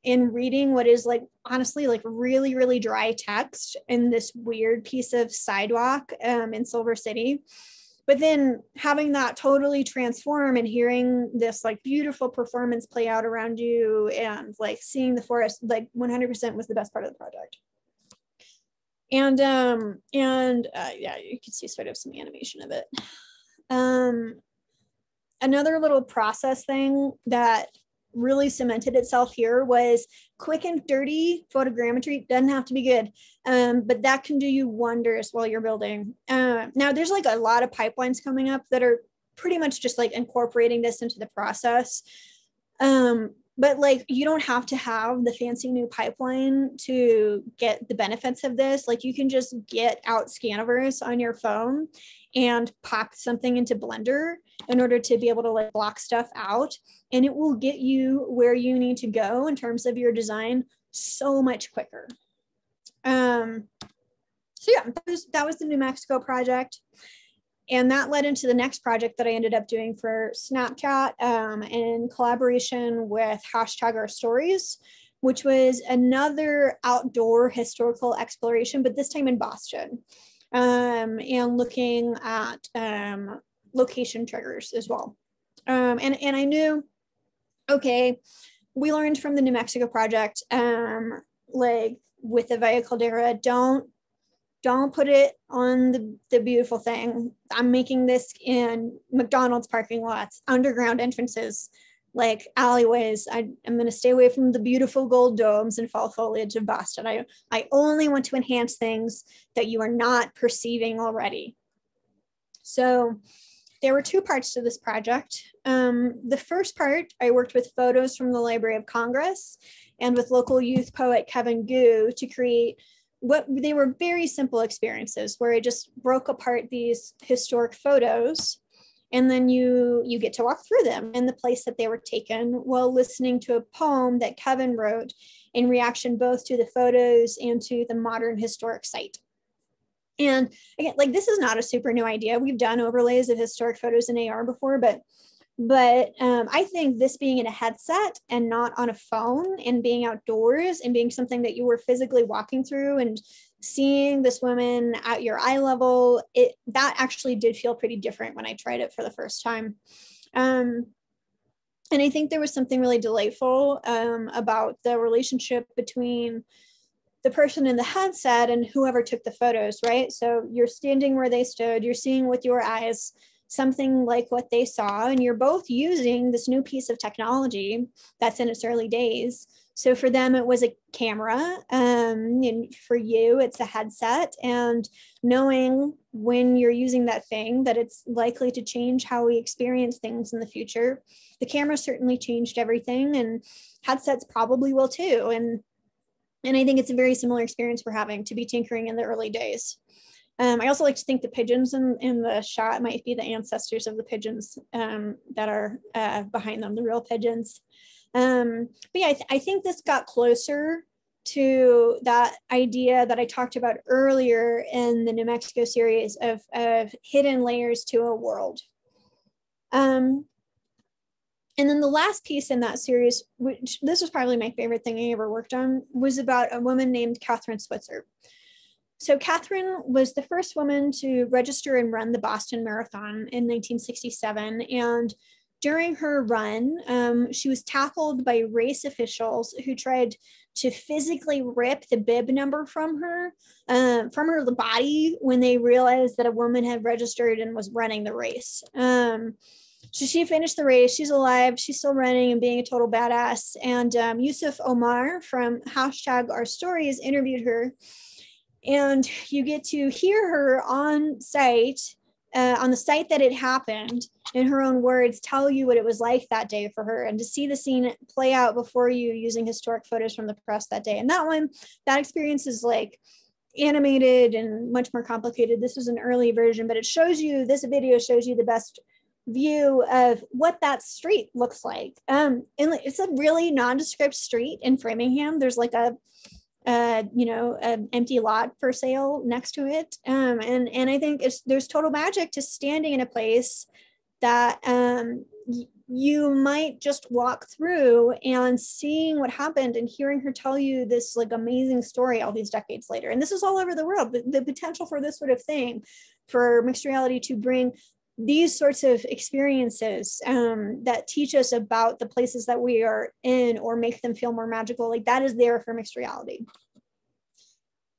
and reading what is like honestly like really really dry text in this weird piece of sidewalk um, in Silver City. But then having that totally transform and hearing this like beautiful performance play out around you and like seeing the forest like 100% was the best part of the project. And um and uh, yeah you can see sort of some animation of it. Um another little process thing that really cemented itself here was quick and dirty photogrammetry doesn't have to be good um, but that can do you wonders while you're building. Uh, now there's like a lot of pipelines coming up that are pretty much just like incorporating this into the process. Um, but like you don't have to have the fancy new pipeline to get the benefits of this. Like you can just get out Scaniverse on your phone and pop something into blender in order to be able to like block stuff out and it will get you where you need to go in terms of your design so much quicker. Um so yeah that was, that was the new mexico project and that led into the next project that I ended up doing for Snapchat um, in collaboration with hashtag our stories, which was another outdoor historical exploration, but this time in Boston, um, and looking at um, location triggers as well. Um, and, and I knew, okay, we learned from the New Mexico project, um, like with the Valle Caldera, don't don't put it on the, the beautiful thing. I'm making this in McDonald's parking lots, underground entrances, like alleyways. I, am going to stay away from the beautiful gold domes and fall foliage of Boston. I, I only want to enhance things that you are not perceiving already. So there were two parts to this project. Um, the first part, I worked with photos from the Library of Congress and with local youth poet Kevin Gu to create what they were very simple experiences where I just broke apart these historic photos and then you you get to walk through them in the place that they were taken while listening to a poem that Kevin wrote in reaction both to the photos and to the modern historic site. And again, like this is not a super new idea. We've done overlays of historic photos in AR before, but but um, I think this being in a headset and not on a phone and being outdoors and being something that you were physically walking through and seeing this woman at your eye level, it that actually did feel pretty different when I tried it for the first time. Um, and I think there was something really delightful um, about the relationship between the person in the headset and whoever took the photos, right? So you're standing where they stood, you're seeing with your eyes something like what they saw and you're both using this new piece of technology that's in its early days so for them it was a camera um, and for you it's a headset. And knowing when you're using that thing that it's likely to change how we experience things in the future the camera certainly changed everything and headsets probably will too. And and i think it's a very similar experience we're having to be tinkering in the early days. Um, I also like to think the pigeons in, in the shot might be the ancestors of the pigeons um, that are uh, behind them, the real pigeons. Um, but yeah, I, th- I think this got closer to that idea that I talked about earlier in the New Mexico series of, of hidden layers to a world. Um, and then the last piece in that series, which this was probably my favorite thing I ever worked on, was about a woman named Kathrine Switzer. So Kathrine was the first woman to register and run the Boston Marathon in 1967. And during her run, um, she was tackled by race officials who tried to physically rip the bib number from her, uh, from her body when they realized that a woman had registered and was running the race. Um, so she finished the race. She's alive. She's still running and being a total badass. And um, Yusuf Omar from hashtag Our Stories interviewed her and you get to hear her on site uh, on the site that it happened in her own words tell you what it was like that day for her and to see the scene play out before you using historic photos from the press that day. And that one that experience is like animated and much more complicated. This was an early version but it shows you this video shows you the best view of what that street looks like. Um and it's a really nondescript street in framingham. There's like a you know, an empty lot for sale next to it. Um, and and I think it's there's total magic to standing in a place that um, y- you might just walk through and seeing what happened and hearing her tell you this like amazing story all these decades later. And this is all over the world. The, the potential for this sort of thing, for mixed reality to bring these sorts of experiences um, that teach us about the places that we are in or make them feel more magical, like that is there for mixed reality.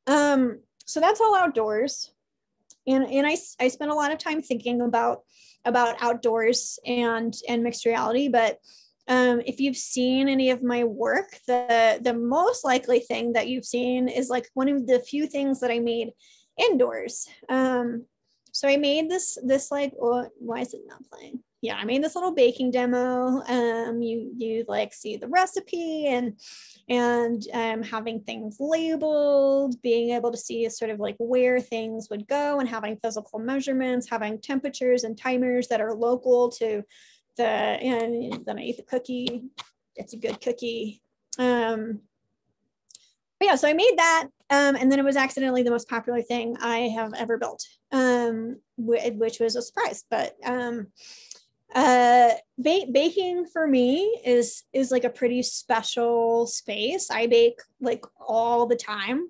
Um, so that's all outdoors. And, and I, I spent a lot of time thinking about about outdoors and and mixed reality but um, if you've seen any of my work the the most likely thing that you've seen is like one of the few things that i made indoors um, so I made this, this like, oh, why is it not playing? Yeah, I made this little baking demo. Um, you you like see the recipe and and um, having things labeled, being able to see sort of like where things would go, and having physical measurements, having temperatures and timers that are local to the. And then I eat the cookie. It's a good cookie. Um, but yeah, so I made that, um, and then it was accidentally the most popular thing I have ever built, um, which was a surprise. But um, uh, ba- baking for me is is like a pretty special space. I bake like all the time,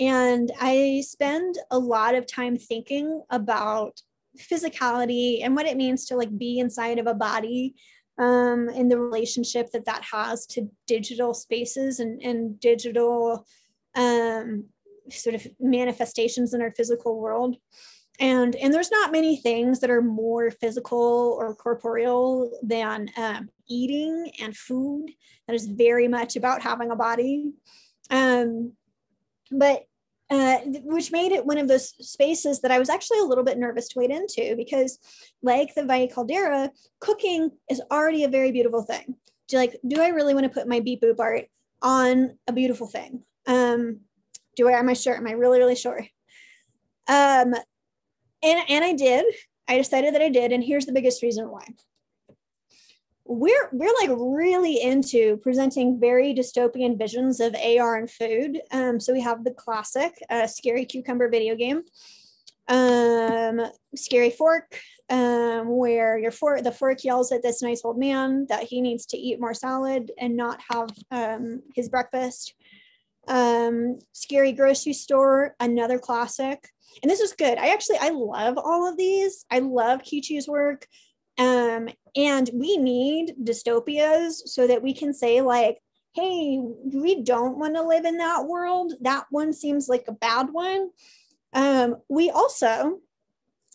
and I spend a lot of time thinking about physicality and what it means to like be inside of a body um, and the relationship that that has to digital spaces and, and digital um, sort of manifestations in our physical world. And, and there's not many things that are more physical or corporeal than um, eating and food. That is very much about having a body. Um, but uh, which made it one of those spaces that I was actually a little bit nervous to wade into because, like the Valle Caldera, cooking is already a very beautiful thing. Do like, do I really want to put my beep boop art on a beautiful thing? Um, do I? Am I sure? Am I really, really sure? Um, and and I did. I decided that I did, and here's the biggest reason why we're we're like really into presenting very dystopian visions of AR and food. Um, so we have the classic uh, scary cucumber video game, um, scary fork, um, where your fork the fork yells at this nice old man that he needs to eat more salad and not have um, his breakfast. Um, scary grocery store, another classic. And this is good. I actually I love all of these. I love Keiichi's work. Um, and we need dystopias so that we can say, like, hey, we don't want to live in that world. That one seems like a bad one. Um, we also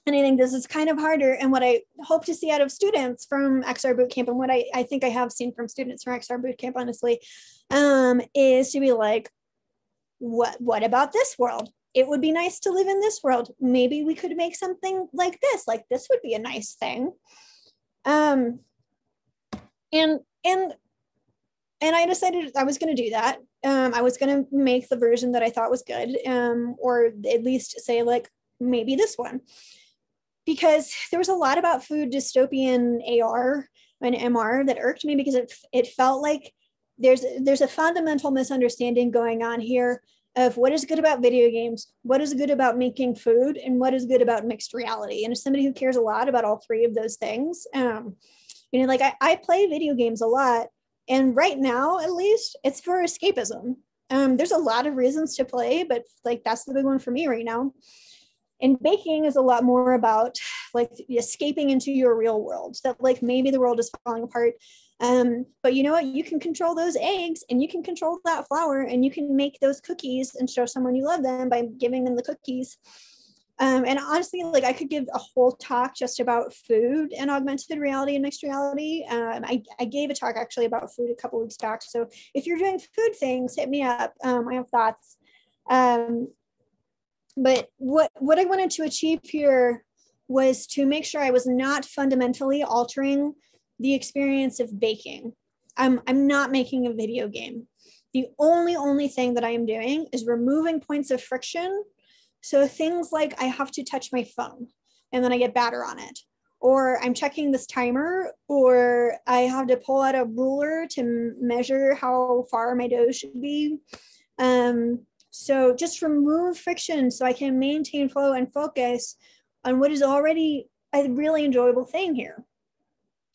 And I think this is kind of harder. And what I hope to see out of students from XR Bootcamp, and what I, I think I have seen from students from XR Bootcamp, honestly, um, is to be like, what what about this world? It would be nice to live in this world. Maybe we could make something like this. Like this would be a nice thing. Um, and and and I decided I was going to do that. Um, I was going to make the version that I thought was good, um, or at least say like maybe this one, because there was a lot about food dystopian AR and MR that irked me because it it felt like there's there's a fundamental misunderstanding going on here of what is good about video games, what is good about making food, and what is good about mixed reality. And as somebody who cares a lot about all three of those things, um, you know, like I, I play video games a lot, and right now, at least, it's for escapism. Um, there's a lot of reasons to play, but like that's the big one for me right now. And baking is a lot more about like escaping into your real world. That like maybe the world is falling apart, um, but you know what? You can control those eggs and you can control that flour and you can make those cookies and show someone you love them by giving them the cookies. Um, and honestly, like I could give a whole talk just about food and augmented reality and mixed reality. Um, I, I gave a talk actually about food a couple weeks back. So if you're doing food things, hit me up. Um, I have thoughts. Um, but what, what I wanted to achieve here was to make sure I was not fundamentally altering the experience of baking. I'm, I'm not making a video game. The only, only thing that I am doing is removing points of friction. So things like I have to touch my phone and then I get batter on it, or I'm checking this timer, or I have to pull out a ruler to measure how far my dough should be. Um, so just remove friction so I can maintain flow and focus on what is already a really enjoyable thing here.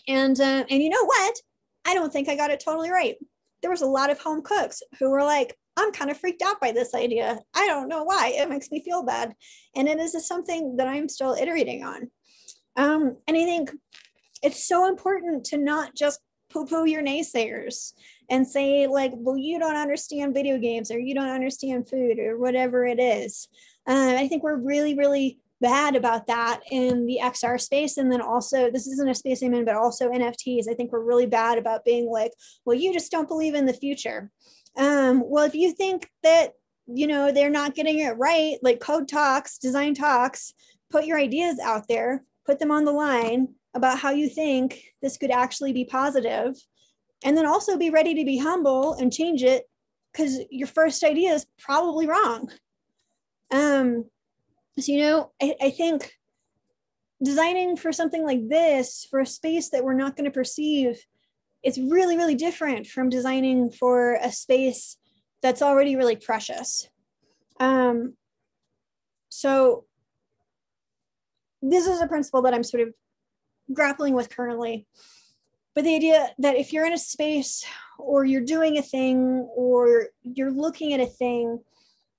And uh, and you know what? I don't think I got it totally right. There was a lot of home cooks who were like, I'm kind of freaked out by this idea. I don't know why. It makes me feel bad. And it is something that I'm still iterating on. Um, and I think it's so important to not just poo poo your naysayers and say, like, well, you don't understand video games or you don't understand food or whatever it is. Uh, I think we're really, really bad about that in the XR space. And then also, this isn't a space I'm in, but also NFTs. I think we're really bad about being like, well, you just don't believe in the future. Um, well, if you think that, you know, they're not getting it right, like code talks, design talks, put your ideas out there, put them on the line about how you think this could actually be positive, and then also be ready to be humble and change it because your first idea is probably wrong. Um, so, you know, I, I think designing for something like this, for a space that we're not going to perceive, it's really, really different from designing for a space that's already really precious. Um, so this is a principle that I'm sort of grappling with currently. But the idea that if you're in a space or you're doing a thing or you're looking at a thing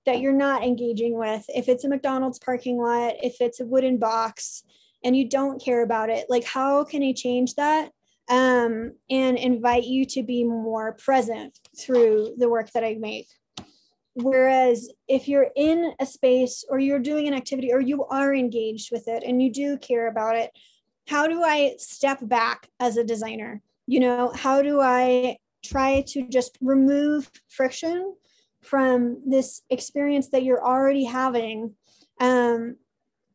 that you're not engaging with, if it's a McDonald's parking lot, if it's a wooden box, and you don't care about it, like how can I change that um, and invite you to be more present through the work that I make? Whereas if you're in a space or you're doing an activity or you are engaged with it and you do care about it, how do I step back as a designer? You know, how do I try to just remove friction from this experience that you're already having um,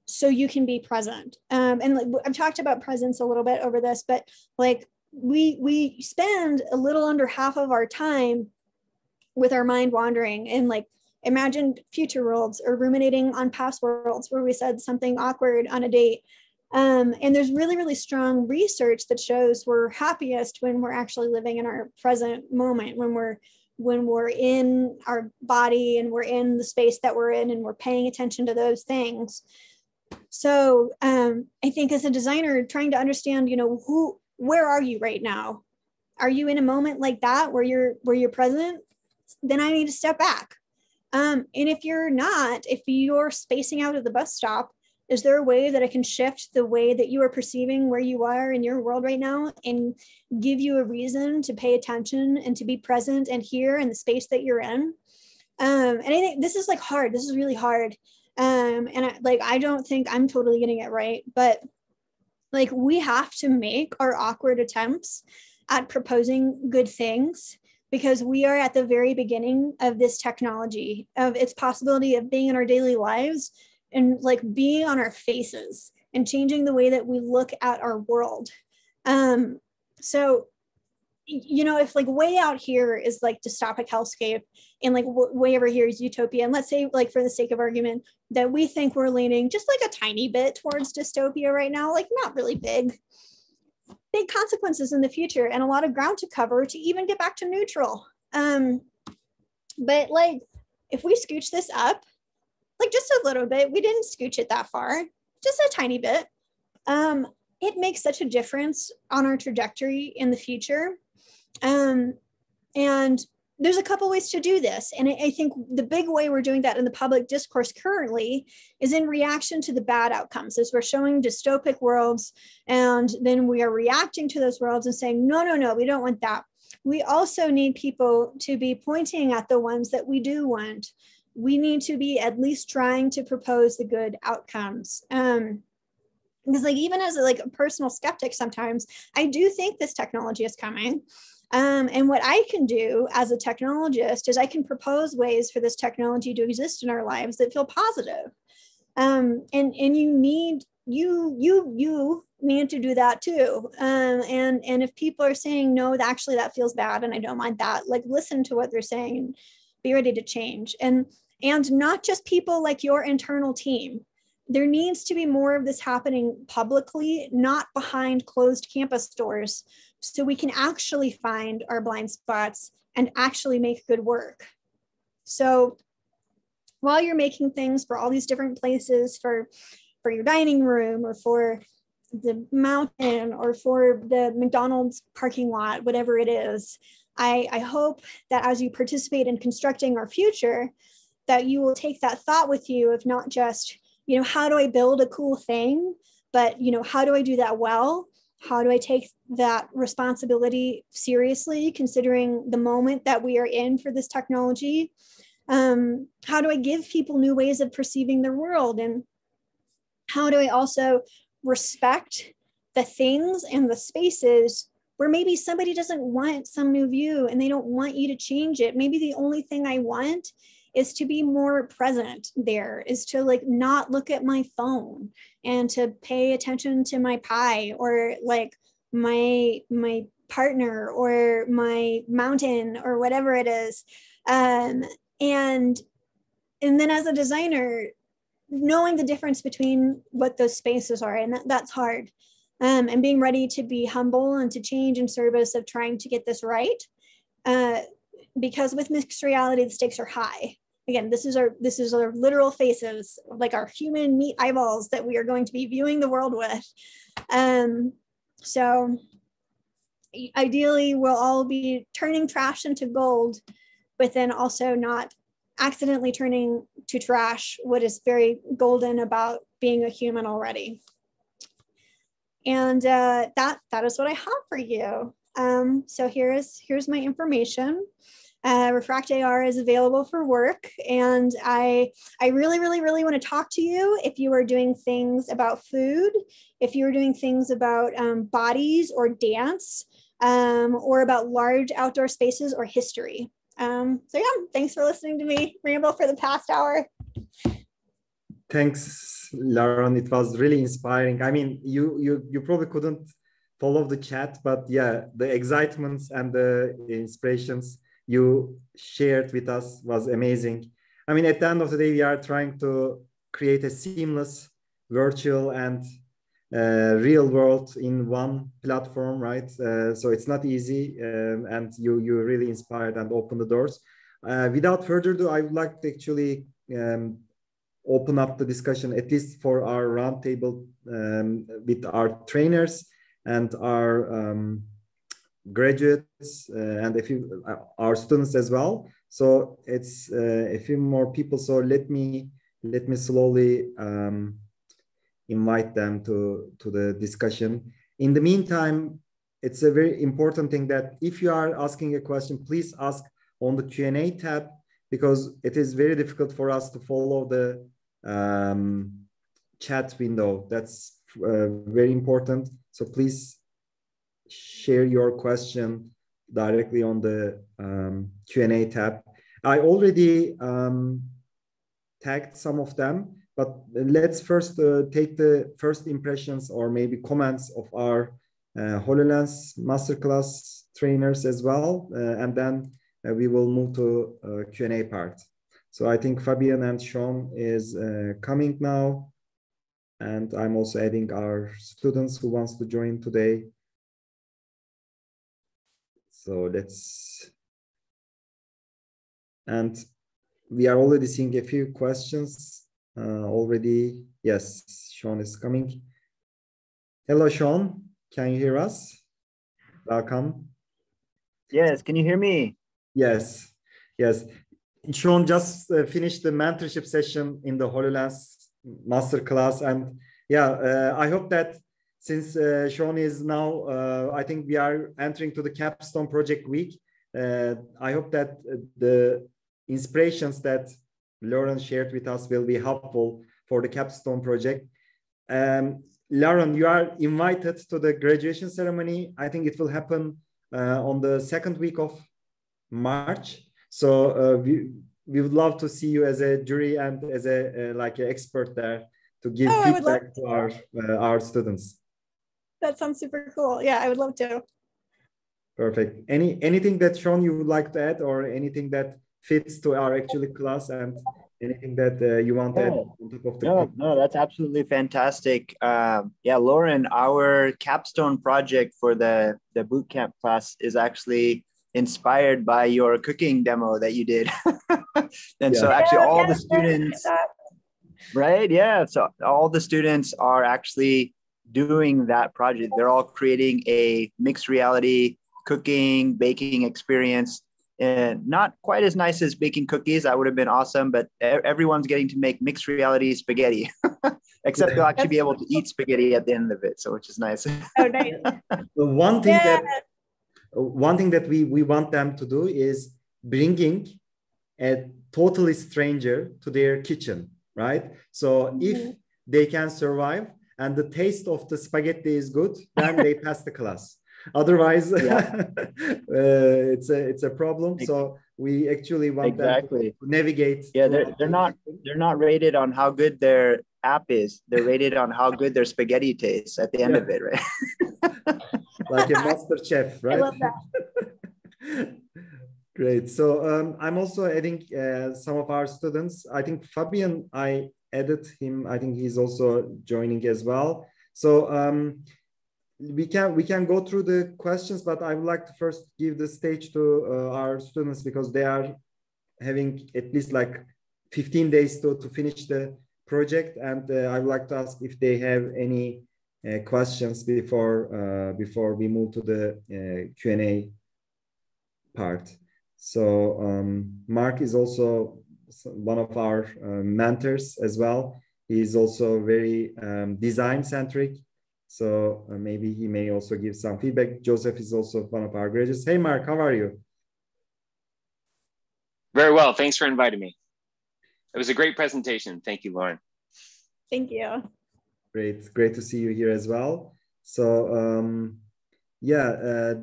so you can be present. Um, and like, i've talked about presence a little bit over this but like we we spend a little under half of our time with our mind wandering and like imagine future worlds or ruminating on past worlds where we said something awkward on a date. Um, and there's really really strong research that shows we're happiest when we're actually living in our present moment when we're when we're in our body and we're in the space that we're in and we're paying attention to those things. So um, i think as a designer trying to understand you know who where are you right now? Are you in a moment like that where you're where you're present? Then i need to step back. Um, and if you're not if you're spacing out at the bus stop is there a way that I can shift the way that you are perceiving where you are in your world right now and give you a reason to pay attention and to be present and here in the space that you're in? Um, and I think this is like hard. This is really hard. Um, and I, like, I don't think I'm totally getting it right, but like, we have to make our awkward attempts at proposing good things because we are at the very beginning of this technology, of its possibility of being in our daily lives and like being on our faces and changing the way that we look at our world. Um, so you know, if like way out here is like dystopic hellscape and like w- way over here is utopia, and let's say like for the sake of argument that we think we're leaning just like a tiny bit towards dystopia right now, like not really big, big consequences in the future and a lot of ground to cover to even get back to neutral. Um, but like if we scooch this up, like just a little bit, we didn't scooch it that far, just a tiny bit. Um, it makes such a difference on our trajectory in the future um, and there's a couple ways to do this. And I think the big way we're doing that in the public discourse currently is in reaction to the bad outcomes, as we're showing dystopic worlds. And then we are reacting to those worlds and saying, no, no, no, we don't want that. We also need people to be pointing at the ones that we do want. We need to be at least trying to propose the good outcomes. Um, because like even as a, like a personal skeptic sometimes i do think this technology is coming um, and what I can do as a technologist is I can propose ways for this technology to exist in our lives that feel positive. Um, and and you need you you you need to do that too. Um, and and if people are saying no, actually that feels bad, and I don't mind that, like listen to what they're saying and be ready to change. And and not just people like your internal team. There needs to be more of this happening publicly, not behind closed campus doors so we can actually find our blind spots and actually make good work. So while you're making things for all these different places for for your dining room or for the mountain or for the McDonald's parking lot, whatever it is, I, I hope that as you participate in constructing our future, that you will take that thought with you of not just, you know, how do I build a cool thing, but you know, how do I do that well? how do I take that responsibility seriously, considering the moment that we are in for this technology? Um, how do I give people new ways of perceiving their world? And how do I also respect the things and the spaces where maybe somebody doesn't want some new view and they don't want you to change it? Maybe the only thing I want is to be more present there is to like not look at my phone and to pay attention to my pie or like my my partner or my mountain or whatever it is. Um, and and then as a designer knowing the difference between what those spaces are and that, that's hard. Um, and being ready to be humble and to change in service of trying to get this right uh, because with mixed reality the stakes are high. Again this is our this is our literal faces like our human meat eyeballs that we are going to be viewing the world with. Um so ideally we'll all be turning trash into gold but then also not accidentally turning to trash what is very golden about being a human already. And uh, that that is what i have for you. Um, so here is here's my information uh, Refract AR is available for work, and I I really really really want to talk to you if you are doing things about food, if you are doing things about um, bodies or dance, um, or about large outdoor spaces or history. Um, so yeah, thanks for listening to me ramble for the past hour. Thanks, Lauren. It was really inspiring. I mean, you you you probably couldn't follow the chat, but yeah, the excitements and the inspirations you shared with us was amazing. I mean, at the end of the day, we are trying to create a seamless virtual and uh, real world in one platform, right? Uh, so it's not easy, um, and you you really inspired and opened the doors. Uh, without further ado, I would like to actually um, open up the discussion, at least for our roundtable um, with our trainers and our um, graduates uh, and a few uh, our students as well so it's uh, a few more people so let me let me slowly um, invite them to to the discussion in the meantime it's a very important thing that if you are asking a question please ask on the q&a tab because it is very difficult for us to follow the um, chat window. That's uh, very important. So please share your question directly on the um, Q&A tab. I already um, tagged some of them, but let's first uh, take the first impressions or maybe comments of our uh, HoloLens masterclass trainers as well, uh, and then uh, we will move to uh, Q&A part. So I think Fabian and Sean is uh, coming now, and I'm also adding our students who wants to join today. So let's, and we are already seeing a few questions uh, already. Yes, Sean is coming. Hello, Sean. Can you hear us? Welcome. Yes, can you hear me? Yes, yes. Sean just uh, finished the mentorship session in the HoloLens masterclass. And yeah, uh, I hope that since uh, Sean is now, uh, I think we are entering to the capstone project week. Uh, I hope that the inspirations that Lauren shared with us will be helpful for the capstone project. Um, Lauren, you are invited to the graduation ceremony. I think it will happen uh, on the second week of March. So uh, we, we would love to see you as a jury and as a uh, like an expert there to give oh, feedback to our uh, our students. That sounds super cool. Yeah, I would love to. Perfect. Any anything that Sean you would like to add, or anything that fits to our actually class, and anything that uh, you want to add on top of the no, no, that's absolutely fantastic. Um, yeah, Lauren, our capstone project for the the bootcamp class is actually inspired by your cooking demo that you did. and yeah. so actually all the students, right? Yeah. So all the students are actually doing that project. They're all creating a mixed reality cooking, baking experience. And not quite as nice as baking cookies. That would have been awesome, but everyone's getting to make mixed reality spaghetti, except they'll actually be able to eat spaghetti at the end of it. So, which is nice. Oh, nice. the one thing yeah. that one thing that we, we want them to do is bringing a totally stranger to their kitchen, right? So mm-hmm. if they can survive and the taste of the spaghetti is good, then they pass the class. Otherwise, yeah. uh, it's a it's a problem. So we actually want exactly. them to navigate. Yeah, they're, they're not they're not rated on how good their app is. They're rated on how good their spaghetti tastes at the end yeah. of it, right? like a master chef, right? I love that. Great. So um, I'm also adding uh, some of our students. I think Fabian, I added him. I think he's also joining as well. So um, we can we can go through the questions, but I would like to first give the stage to uh, our students because they are having at least like 15 days to, to finish the project. And uh, I would like to ask if they have any uh, questions before uh, before we move to the uh, Q&A part. So um, Mark is also one of our uh, mentors as well. He's also very um, design centric. So uh, maybe he may also give some feedback. Joseph is also one of our graduates. Hey, Mark, how are you? Very well. Thanks for inviting me. It was a great presentation. Thank you, Lauren. Thank you. Great, great to see you here as well. So um, yeah, uh,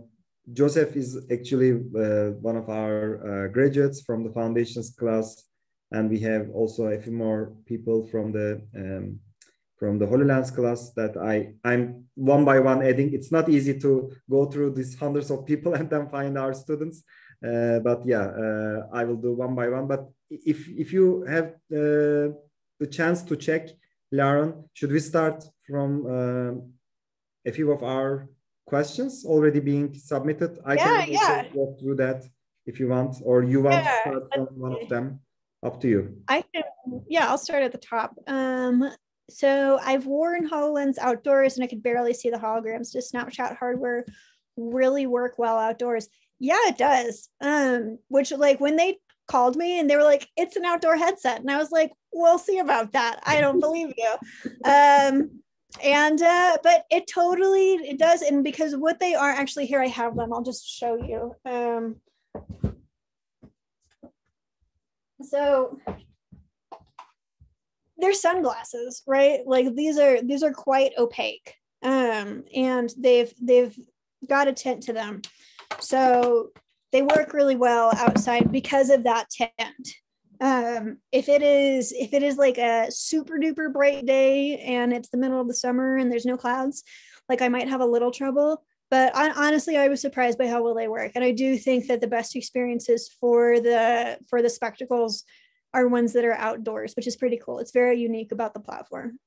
Joseph is actually uh, one of our uh, graduates from the foundations class, and we have also a few more people from the um, from the Hololens class that I I'm one by one adding. It's not easy to go through these hundreds of people and then find our students, uh, but yeah, uh, I will do one by one. But if if you have uh, the chance to check Lauren, should we start from uh, a few of our questions already being submitted? I yeah, can yeah. walk through that if you want, or you want yeah, to start from one of them. Up to you. I can, yeah, I'll start at the top. Um, so I've worn HoloLens outdoors and I could barely see the holograms. Does Snapchat hardware really work well outdoors? Yeah, it does. Um, which like when they called me and they were like, it's an outdoor headset. And I was like, we'll see about that. I don't believe you. Um, and uh, but it totally it does. And because what they are actually here, I have them. I'll just show you. Um, so they're sunglasses, right? Like these are these are quite opaque. Um, and they've they've got a tint to them. So they work really well outside because of that tint. Um, if it is if it is like a super duper bright day and it's the middle of the summer and there's no clouds, like I might have a little trouble. But I, honestly, I was surprised by how well they work, and I do think that the best experiences for the for the spectacles are ones that are outdoors, which is pretty cool. It's very unique about the platform.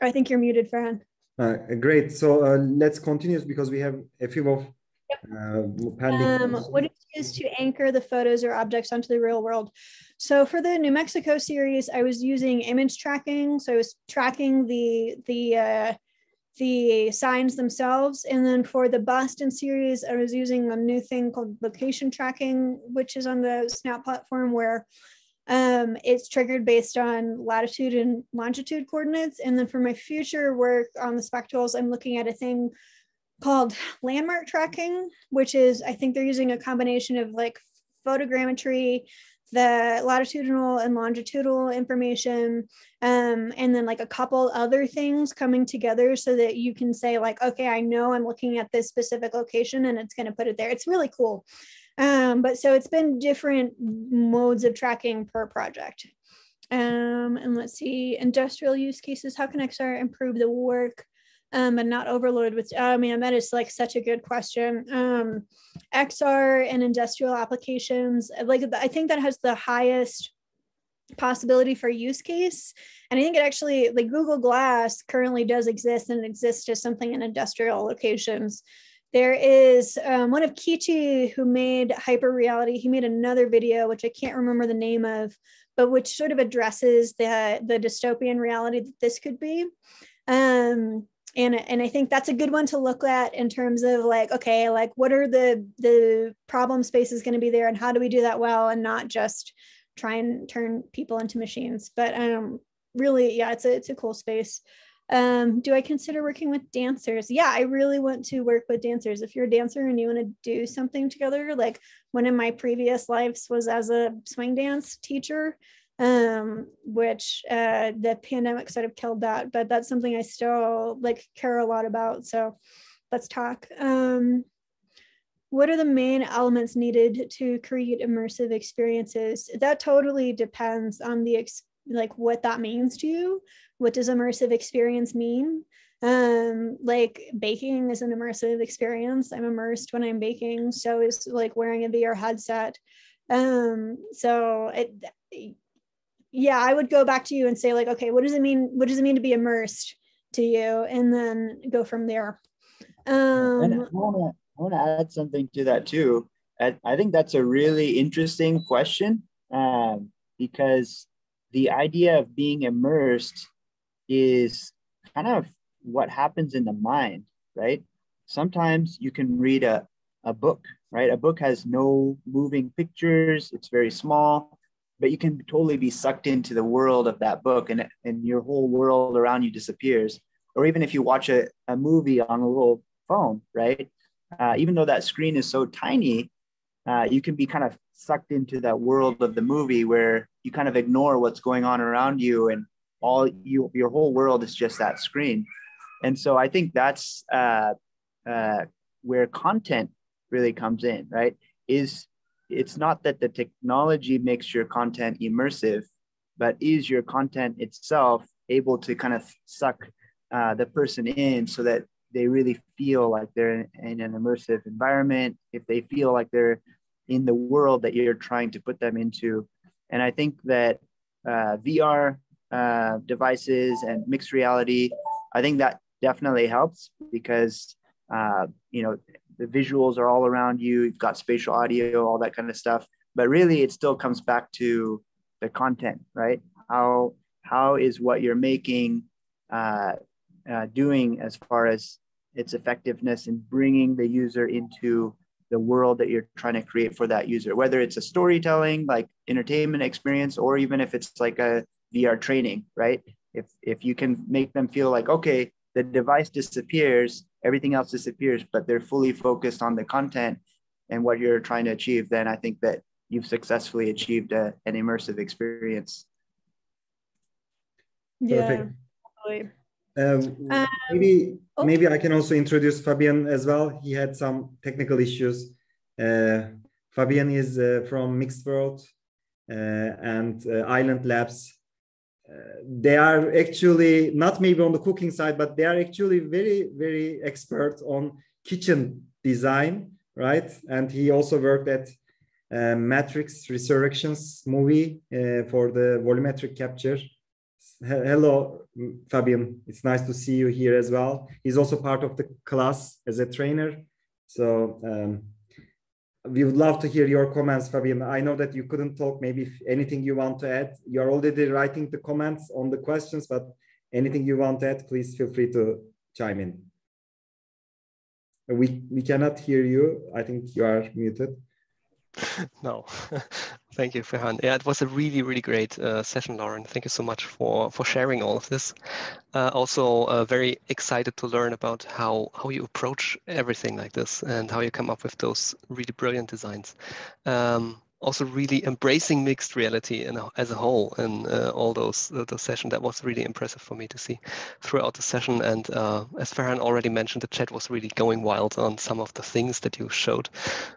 I think you're muted, Ferhan. Uh, great. So uh, let's continue because we have a few of uh, pending. Um, what is used to anchor the photos or objects onto the real world? So for the New Mexico series, I was using image tracking. So I was tracking the the uh, the signs themselves. And then for the Boston series, I was using a new thing called location tracking, which is on the Snap platform where um, it's triggered based on latitude and longitude coordinates. And then for my future work on the spectacles, I'm looking at a thing called landmark tracking, which is, I think they're using a combination of like photogrammetry, the latitudinal and longitudinal information, um, and then like a couple other things coming together so that you can say like, okay, I know I'm looking at this specific location and it's going to put it there. It's really cool. Um, but so it's been different modes of tracking per project. Um, and let's see, industrial use cases. How can XR improve the work um, and not overload with, oh man, that is like such a good question. Um, XR and industrial applications, like I think that has the highest possibility for use case. And I think it actually, like Google Glass currently does exist and exists as something in industrial locations. There is um, one of Keiichi who made hyper reality. He made another video, which I can't remember the name of, but which sort of addresses the, the dystopian reality that this could be. Um, and, and I think that's a good one to look at in terms of like, okay, like what are the, the problem spaces going to be there and how do we do that well and not just try and turn people into machines. But um, really, yeah, it's a, it's a cool space. Um, do I consider working with dancers? Yeah, I really want to work with dancers. If you're a dancer and you want to do something together, like one of my previous lives was as a swing dance teacher, um, which uh, the pandemic sort of killed that, but that's something I still like care a lot about. So let's talk. Um, what are the main elements needed to create immersive experiences? That totally depends on the ex- like what that means to you what does immersive experience mean um like baking is an immersive experience i'm immersed when i'm baking so is like wearing a vr headset um so it yeah i would go back to you and say like okay what does it mean what does it mean to be immersed to you? And then go from there. Um and i want to i want to add something to that too. I, I think that's a really interesting question um because the idea of being immersed is kind of what happens in the mind, right? Sometimes you can read a, a book, right? A book has no moving pictures, it's very small, but you can totally be sucked into the world of that book and, and your whole world around you disappears. Or even if you watch a, a movie on a little phone, right? Uh, even though that screen is so tiny, uh, you can be kind of sucked into that world of the movie where you kind of ignore what's going on around you and all you your whole world is just that screen and so i think that's uh, uh, where content really comes in right is it's not that the technology makes your content immersive but is your content itself able to kind of suck uh, the person in so that they really feel like they're in an immersive environment? If they feel like they're in the world that you're trying to put them into. And i think that uh, vr uh, devices and mixed reality, I think that definitely helps because uh, you know the visuals are all around you. You've got spatial audio, all that kind of stuff. But really, it still comes back to the content, right? How how is what you're making uh, uh, doing as far as its effectiveness in bringing the user into the world that you're trying to create for that user, whether it's a storytelling, like entertainment experience, or even if it's like a VR training, right? If if you can make them feel like okay, the device disappears, everything else disappears, but they're fully focused on the content and what you're trying to achieve, then I think that you've successfully achieved a, an immersive experience. Perfect. Yeah. Um, Um, maybe oh. maybe I can also introduce Fabian as well. He had some technical issues. Uh, Fabian is uh, from Mixed World uh, and uh, Island Labs. They are actually not maybe on the cooking side, but they are actually very very expert on kitchen design, right? And he also worked at uh, Matrix Resurrections movie uh, for the volumetric capture. Hello, Fabian. It's nice to see you here as well. He's also part of the class as a trainer. So um, we would love to hear your comments, Fabian. I know that you couldn't talk. Maybe anything you want to add, you're already writing the comments on the questions, but anything you want to add, please feel free to chime in. We we cannot hear you. I think you are muted. No, thank you, Ferhan. Yeah, it was a really, really great uh, session, Lauren. Thank you so much for for sharing all of this. Uh, also, uh, very excited to learn about how how you approach everything like this and how you come up with those really brilliant designs. Um, also, really embracing mixed reality as a whole in uh, all those those sessions. That was really impressive for me to see throughout the session. And uh, as Ferhan already mentioned, the chat was really going wild on some of the things that you showed.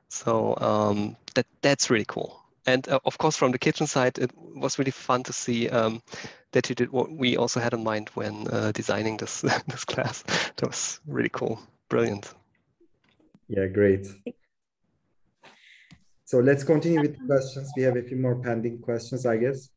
So um, that that's really cool. And uh, of course, from the kitchen side, it was really fun to see um, that you did what we also had in mind when uh, designing this this class. That was really cool, brilliant. Yeah, great. So let's continue with the questions. We have a few more pending questions, I guess.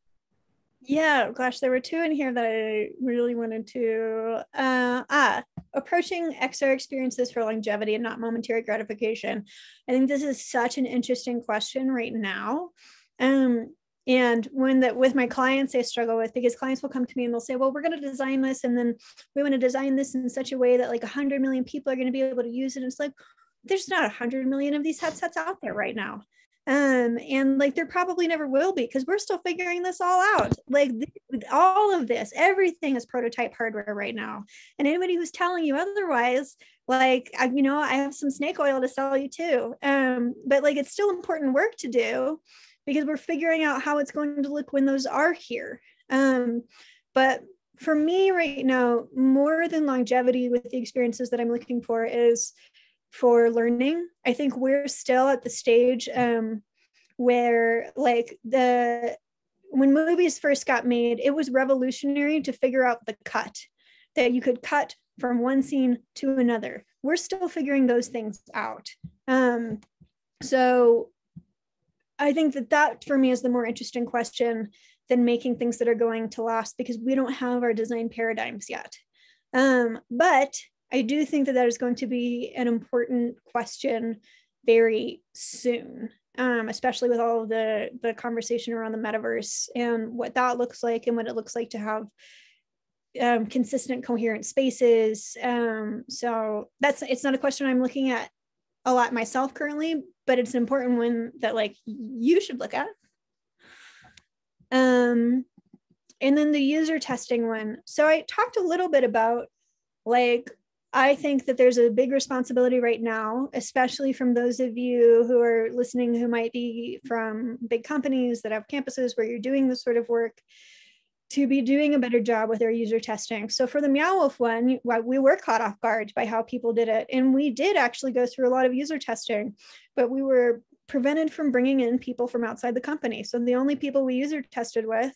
Yeah, gosh, there were two in here that I really wanted to. Uh, ah, approaching XR experiences for longevity and not momentary gratification. I think this is such an interesting question right now. Um, and when that with my clients, I struggle with because clients will come to me and they'll say, "Well, we're going to design this, and then we want to design this in such a way that like 100 million people are going to be able to use it." And it's like, there's not 100 million of these headsets out there right now um and like there probably never will be because we're still figuring this all out. Like th- all of this everything is prototype hardware right now. And anybody who's telling you otherwise like I, you know i have some snake oil to sell you too. Um but like it's still important work to do because we're figuring out how it's going to look when those are here. Um but for me right now more than longevity with the experiences that i'm looking for is for learning. I think we're still at the stage um, where, like, the when movies first got made, it was revolutionary to figure out the cut that you could cut from one scene to another. We're still figuring those things out. Um, so I think that that for me is the more interesting question than making things that are going to last because we don't have our design paradigms yet. Um, but I do think that that is going to be an important question very soon, um, especially with all of the the conversation around the metaverse and what that looks like and what it looks like to have um, consistent, coherent spaces. Um, so that's it's not a question I'm looking at a lot myself currently, but it's an important one that like you should look at. Um, and then the user testing one. So I talked a little bit about like I think that there's a big responsibility right now, especially from those of you who are listening who might be from big companies that have campuses where you're doing this sort of work, to be doing a better job with our user testing. So for the Meow Wolf one, we were caught off guard by how people did it. And we did actually go through a lot of user testing, but we were prevented from bringing in people from outside the company. So the only people we user tested with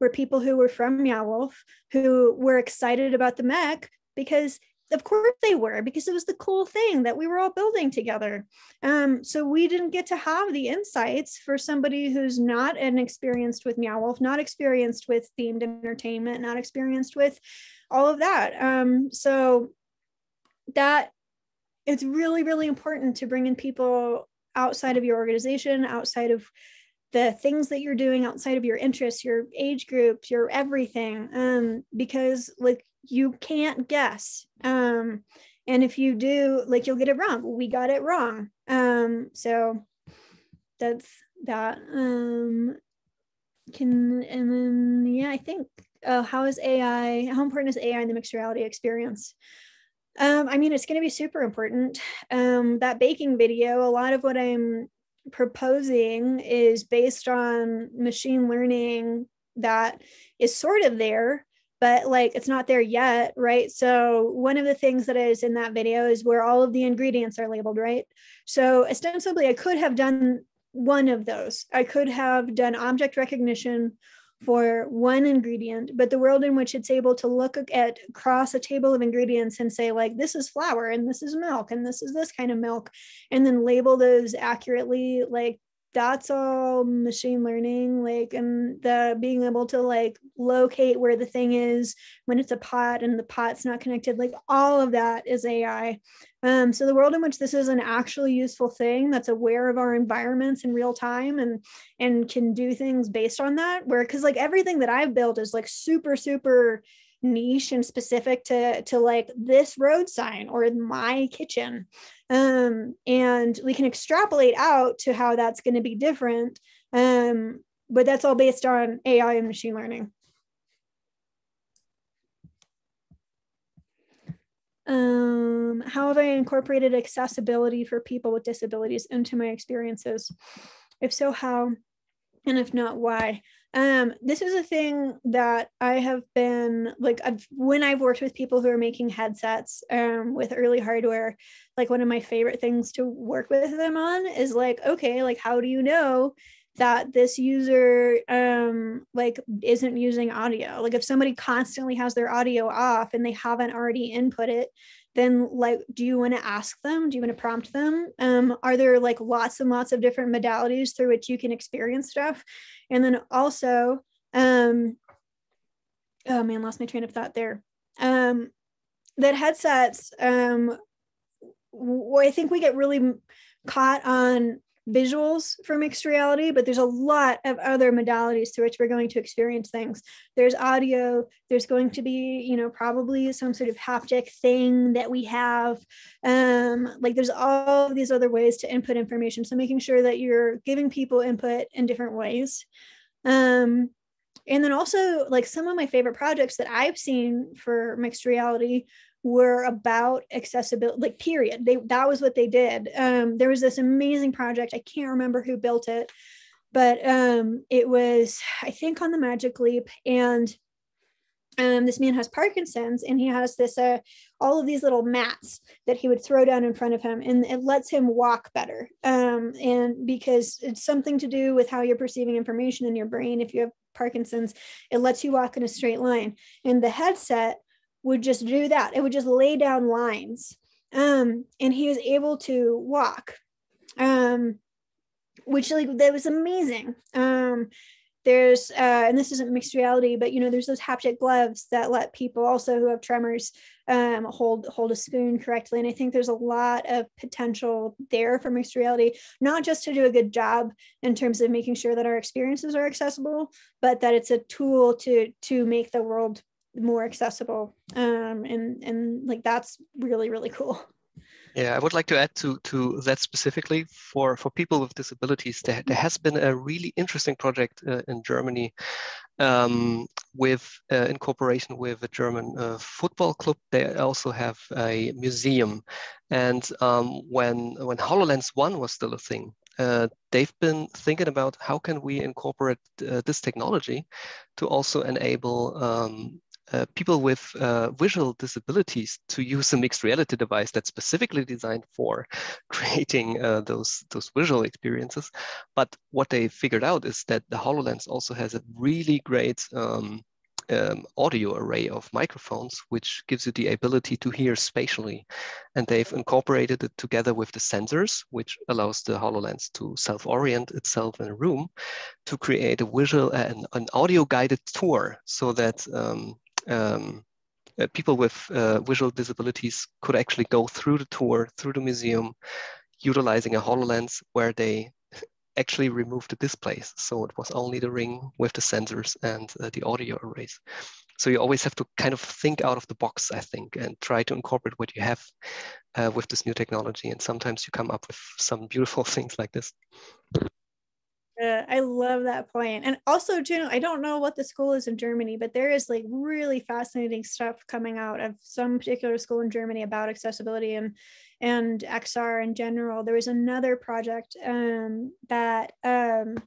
were people who were from Meow Wolf, who were excited about the mech because of course they were because it was the cool thing that we were all building together. Um, so we didn't get to have the insights for somebody who's not an experienced with meow wolf not experienced with themed entertainment not experienced with all of that. Um, so that it's really really important to bring in people outside of your organization outside of the things that you're doing outside of your interests your age groups your everything. Um, because like you can't guess um and if you do like you'll get it wrong. We got it wrong. Um so that's that um can and then yeah i think uh, how is ai how important is ai in the mixed reality experience? Um i mean it's going to be super important. Um that baking video a lot of what i'm proposing is based on machine learning that is sort of there but like it's not there yet right? So one of the things that is in that video is where all of the ingredients are labeled right? So ostensibly i could have done one of those. I could have done object recognition for one ingredient, but the world in which it's able to look at across a table of ingredients and say, like, this is flour and this is milk and this is this kind of milk, and then label those accurately, like that's all machine learning like and the being able to like locate where the thing is when it's a pot and the pot's not connected like all of that is ai um, so the world in which this is an actually useful thing that's aware of our environments in real time and and can do things based on that where because like everything that i've built is like super super niche and specific to to like this road sign or my kitchen um, and we can extrapolate out to how that's going to be different um, but that's all based on ai and machine learning. Um, how have i incorporated accessibility for people with disabilities into my experiences? If so how? And if not why um this is a thing that i have been like I've, when i've worked with people who are making headsets um with early hardware like one of my favorite things to work with them on is like okay like how do you know that this user um like isn't using audio? Like if somebody constantly has their audio off and they haven't already input it then like do you want to ask them? Do you want to prompt them? Um, are there like lots and lots of different modalities through which you can experience stuff? And then also um oh man lost my train of thought there. Um that headsets um i think we get really caught on visuals for mixed reality, but there's a lot of other modalities through which we're going to experience things. There's audio, there's going to be, you know, probably some sort of haptic thing that we have. Um, like there's all these other ways to input information. So making sure that you're giving people input in different ways. Um, and then also like some of my favorite projects that I've seen for mixed reality were about accessibility like period. They that was what they did. Um, there was this amazing project. I can't remember who built it but um, it was i think on the magic leap and um, this man has Parkinson's and he has this uh, all of these little mats that he would throw down in front of him and it lets him walk better. Um, and because it's something to do with how you're perceiving information in your brain if you have Parkinson's it lets you walk in a straight line. And the headset would just do that. It would just lay down lines. Um, and he was able to walk. Um, which like that was amazing. Um, there's uh, and this isn't mixed reality, but you know, there's those haptic gloves that let people also who have tremors um, hold hold a spoon correctly. And I think there's a lot of potential there for mixed reality, not just to do a good job in terms of making sure that our experiences are accessible, but that it's a tool to to make the world more accessible um, and and like that's really really cool. Yeah i would like to add to to that specifically for for people with disabilities there, there has been a really interesting project uh, in germany um, with uh, in cooperation with a german uh, football club. They also have a museum. And um, when when hololens 1 was still a thing uh, they've been thinking about how can we incorporate uh, this technology to also enable um, uh, people with uh, visual disabilities to use a mixed reality device that's specifically designed for creating uh, those those visual experiences. But what they figured out is that the HoloLens also has a really great um, um, audio array of microphones, which gives you the ability to hear spatially. And they've incorporated it together with the sensors, which allows the HoloLens to self-orient itself in a room to create a visual and an audio guided tour so that um, um, uh, people with uh, visual disabilities could actually go through the tour, through the museum, utilizing a HoloLens where they actually removed the displays. So it was only the ring with the sensors and uh, the audio arrays. So you always have to kind of think out of the box, I think, and try to incorporate what you have uh, with this new technology. And sometimes you come up with some beautiful things like this. Uh, I love that point. And also, too, I don't know what the school is in Germany, but there is like really fascinating stuff coming out of some particular school in Germany about accessibility and and XR in general. There was another project um, that um,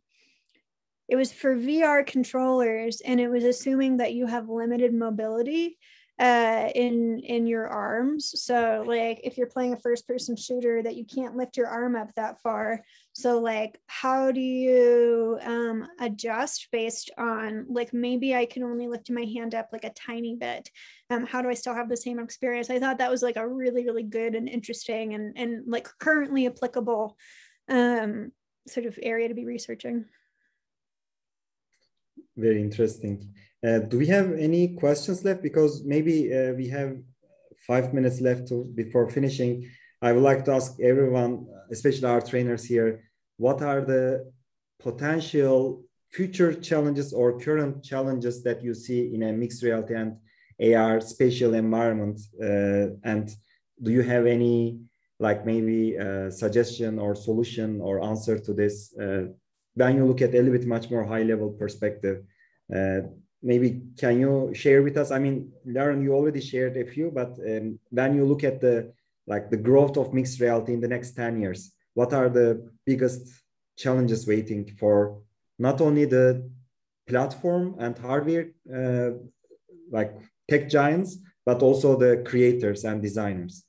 it was for VR controllers, and it was assuming that you have limited mobility uh, in in your arms. So like if you're playing a first person shooter that you can't lift your arm up that far. So like how do you um, adjust based on like maybe I can only lift my hand up like a tiny bit. Um, how do I still have the same experience? I thought that was like a really really good and interesting and and like currently applicable um, sort of area to be researching. Very interesting. Uh, do we have any questions left? Because maybe uh, we have five minutes left to, before finishing. I would like to ask everyone, especially our trainers here, what are the potential future challenges or current challenges that you see in a mixed reality and AR spatial environment? Uh, and do you have any, like maybe a suggestion or solution or answer to this? Uh, when you look at a little bit much more high level perspective, uh, maybe can you share with us? I mean, Lauren, you already shared a few, but um, when you look at the like the growth of mixed reality in the next 10 years, what are the biggest challenges waiting for not only the platform and hardware uh, like tech giants, but also the creators and designers?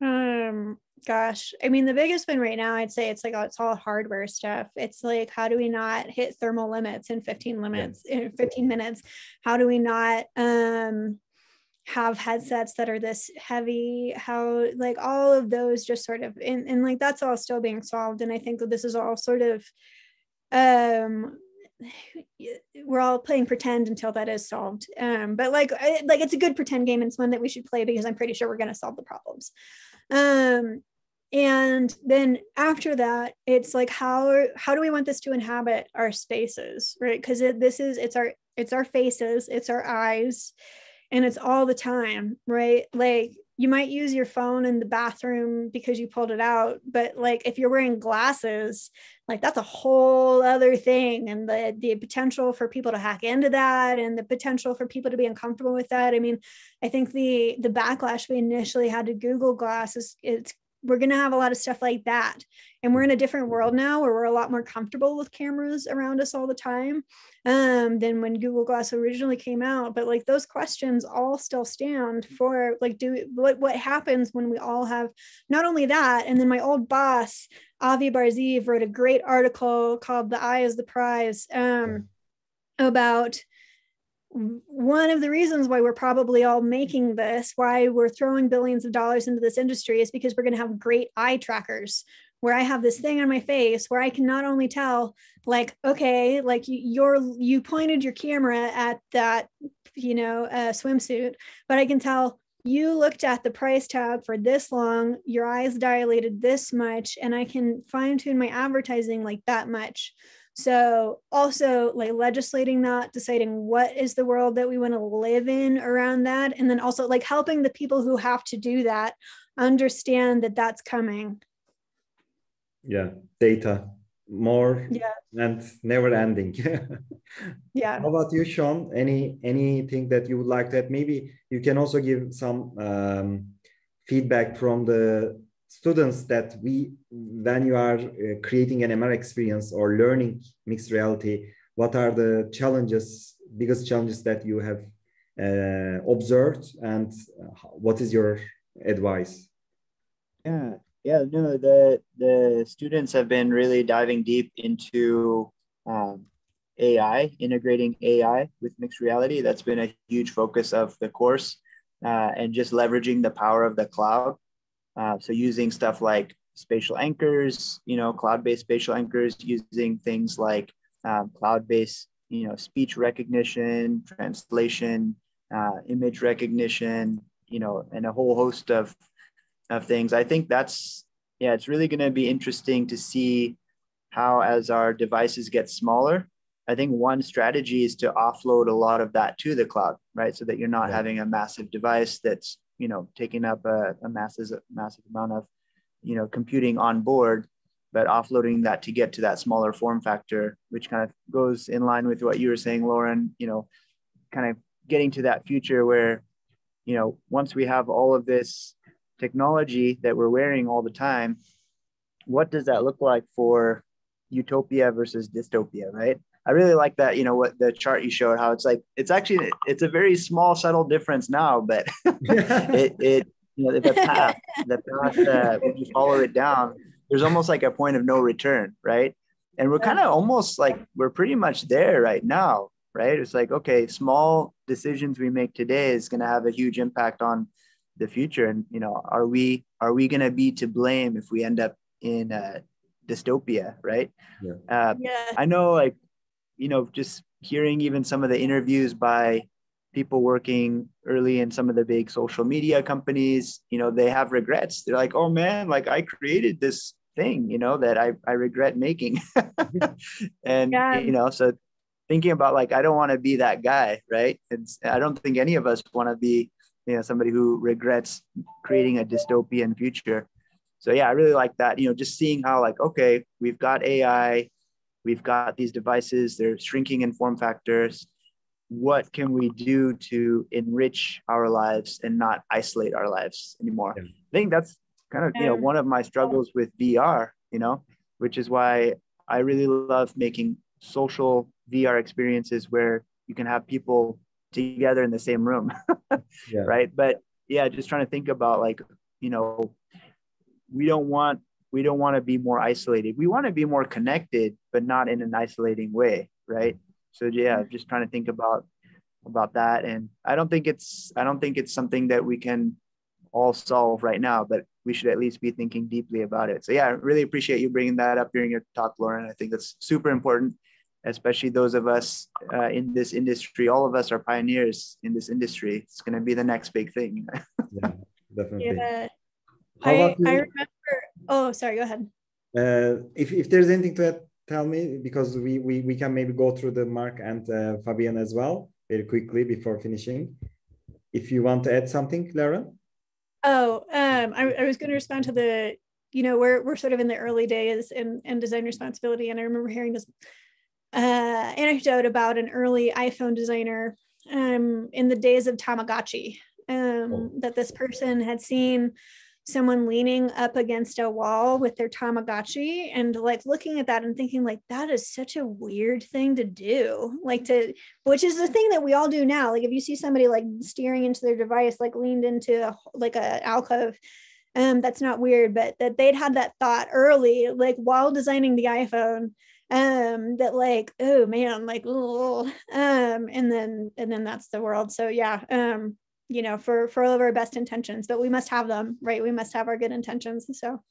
Um, gosh i mean the biggest one right now i'd say it's like it's all hardware stuff it's like how do we not hit thermal limits in 15 limits yeah. in 15 minutes how do we not um have headsets that are this heavy how like all of those just sort of and, and like that's all still being solved and i think that this is all sort of um we're all playing pretend until that is solved um but like I, like it's a good pretend game and it's one that we should play because i'm pretty sure we're going to solve the problems. Um and then after that it's like how how do we want this to inhabit our spaces right? Because this is it's our it's our faces it's our eyes and it's all the time right? Like you might use your phone in the bathroom because you pulled it out but like if you're wearing glasses like that's a whole other thing. And the the potential for people to hack into that and the potential for people to be uncomfortable with that. I mean i think the the backlash we initially had to google glass is it's we're going to have a lot of stuff like that. And we're in a different world now where we're a lot more comfortable with cameras around us all the time um, than when google glass originally came out. But like those questions all still stand for like do what, what happens when we all have not only that and then my old boss Avi Bar-Zeev wrote a great article called the eye is the prize um, about one of the reasons why we're probably all making this, why we're throwing billions of dollars into this industry, is because we're going to have great eye trackers where I have this thing on my face where I can not only tell, like, okay, like you're you pointed your camera at that, you know, uh, swimsuit, but I can tell you looked at the price tag for this long, your eyes dilated this much, and I can fine tune my advertising like that much. So also like legislating that, deciding what is the world that we want to live in around that, and then also like helping the people who have to do that understand that that's coming. Yeah, data more yeah. and never ending. Yeah. How about you sean? Any anything that you would like that maybe you can also give some um, feedback from the students that we when you are uh, creating an mr experience or learning mixed reality what are the challenges biggest challenges that you have uh, observed and what is your advice? Yeah. Yeah no the the students have been really diving deep into um, ai integrating ai with mixed reality. That's been a huge focus of the course uh, and just leveraging the power of the cloud uh, so using stuff like spatial anchors, you know, cloud-based spatial anchors, using things like um, cloud-based, you know, speech recognition, translation, uh, image recognition, you know, and a whole host of of things. I think that's yeah, it's really going to be interesting to see how as our devices get smaller. I think one strategy is to offload a lot of that to the cloud, right? So that you're not yeah. having a massive device that's you know taking up a, a massive massive amount of you know computing on board but offloading that to get to that smaller form factor, which kind of goes in line with what you were saying, Lauren, you know, kind of getting to that future where, you know, once we have all of this technology that we're wearing all the time, what does that look like for utopia versus dystopia, right? I really like that, you know, what the chart you showed, how it's like, it's actually, it's a very small, subtle difference now, but it, it, you know, the path, the path, uh, if you follow it down, there's almost like a point of no return, right? And we're kind of almost like we're pretty much there right now, right? It's like, okay, small decisions we make today is going to have a huge impact on the future. And, you know, are we, are we going to be to blame if we end up in a dystopia, right? Yeah. Uh, yeah. I know, like, you know, just hearing even some of the interviews by people working early in some of the big social media companies, you know, they have regrets. They're like, oh man, like I created this thing, you know, that I, I regret making. and, yeah. you know, so thinking about like, I don't want to be that guy, right? It's, I don't think any of us want to be, you know, somebody who regrets creating a dystopian future. So yeah, I really like that, you know, just seeing how like, okay, we've got AI, we've got these devices, they're shrinking in form factors. What can we do to enrich our lives and not isolate our lives anymore? Yeah. I think that's kind of you know one of my struggles with VR, you know, which is why I really love making social VR experiences where you can have people together in the same room, yeah. right? But yeah, just trying to think about like you know, we don't want we don't want to be more isolated. We want to be more connected, but not in an isolating way, right? So yeah, just trying to think about about that and i don't think it's i don't think it's something that we can all solve right now, but we should at least be thinking deeply about it. So yeah, I really appreciate you bringing that up during your talk, Lauren. I think that's super important, especially those of us uh, in this industry. All of us are pioneers in this industry. It's going to be the next big thing. yeah, definitely. Yeah. I, I remember. Oh, sorry. Go ahead. Uh, if, if there's anything to tell me, because we, we, we can maybe go through the Mark and uh, Fabian as well very quickly before finishing. If you want to add something, Lauren. Oh, um, I, I was going to respond to the, you know, we're we're sort of in the early days in, in design responsibility, and I remember hearing this uh, anecdote about an early iPhone designer um, in the days of Tamagotchi, um, oh. that this person had seen someone leaning up against a wall with their Tamagotchi and like looking at that and thinking like that is such a weird thing to do. Like to which is the thing that we all do now. Like if you see somebody like steering into their device, like leaned into a, like a alcove, um, that's not weird, but that they'd had that thought early, like while designing the iPhone um that like oh man like oh um and then and then that's the world so yeah um you know for for all of our best intentions but we must have them right? We must have our good intentions. So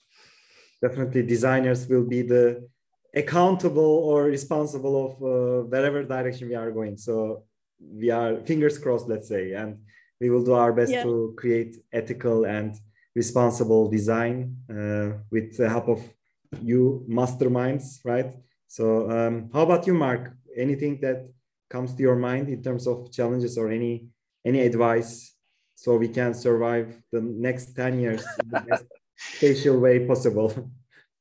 definitely designers will be the accountable or responsible of uh, wherever direction we are going. So we are fingers crossed let's say and we will do our best yeah. to create ethical and responsible design uh, with the help of you masterminds right? So um, how about you mark? Anything that comes to your mind in terms of challenges or any any advice so we can survive the next 10 years in the best spatial way possible?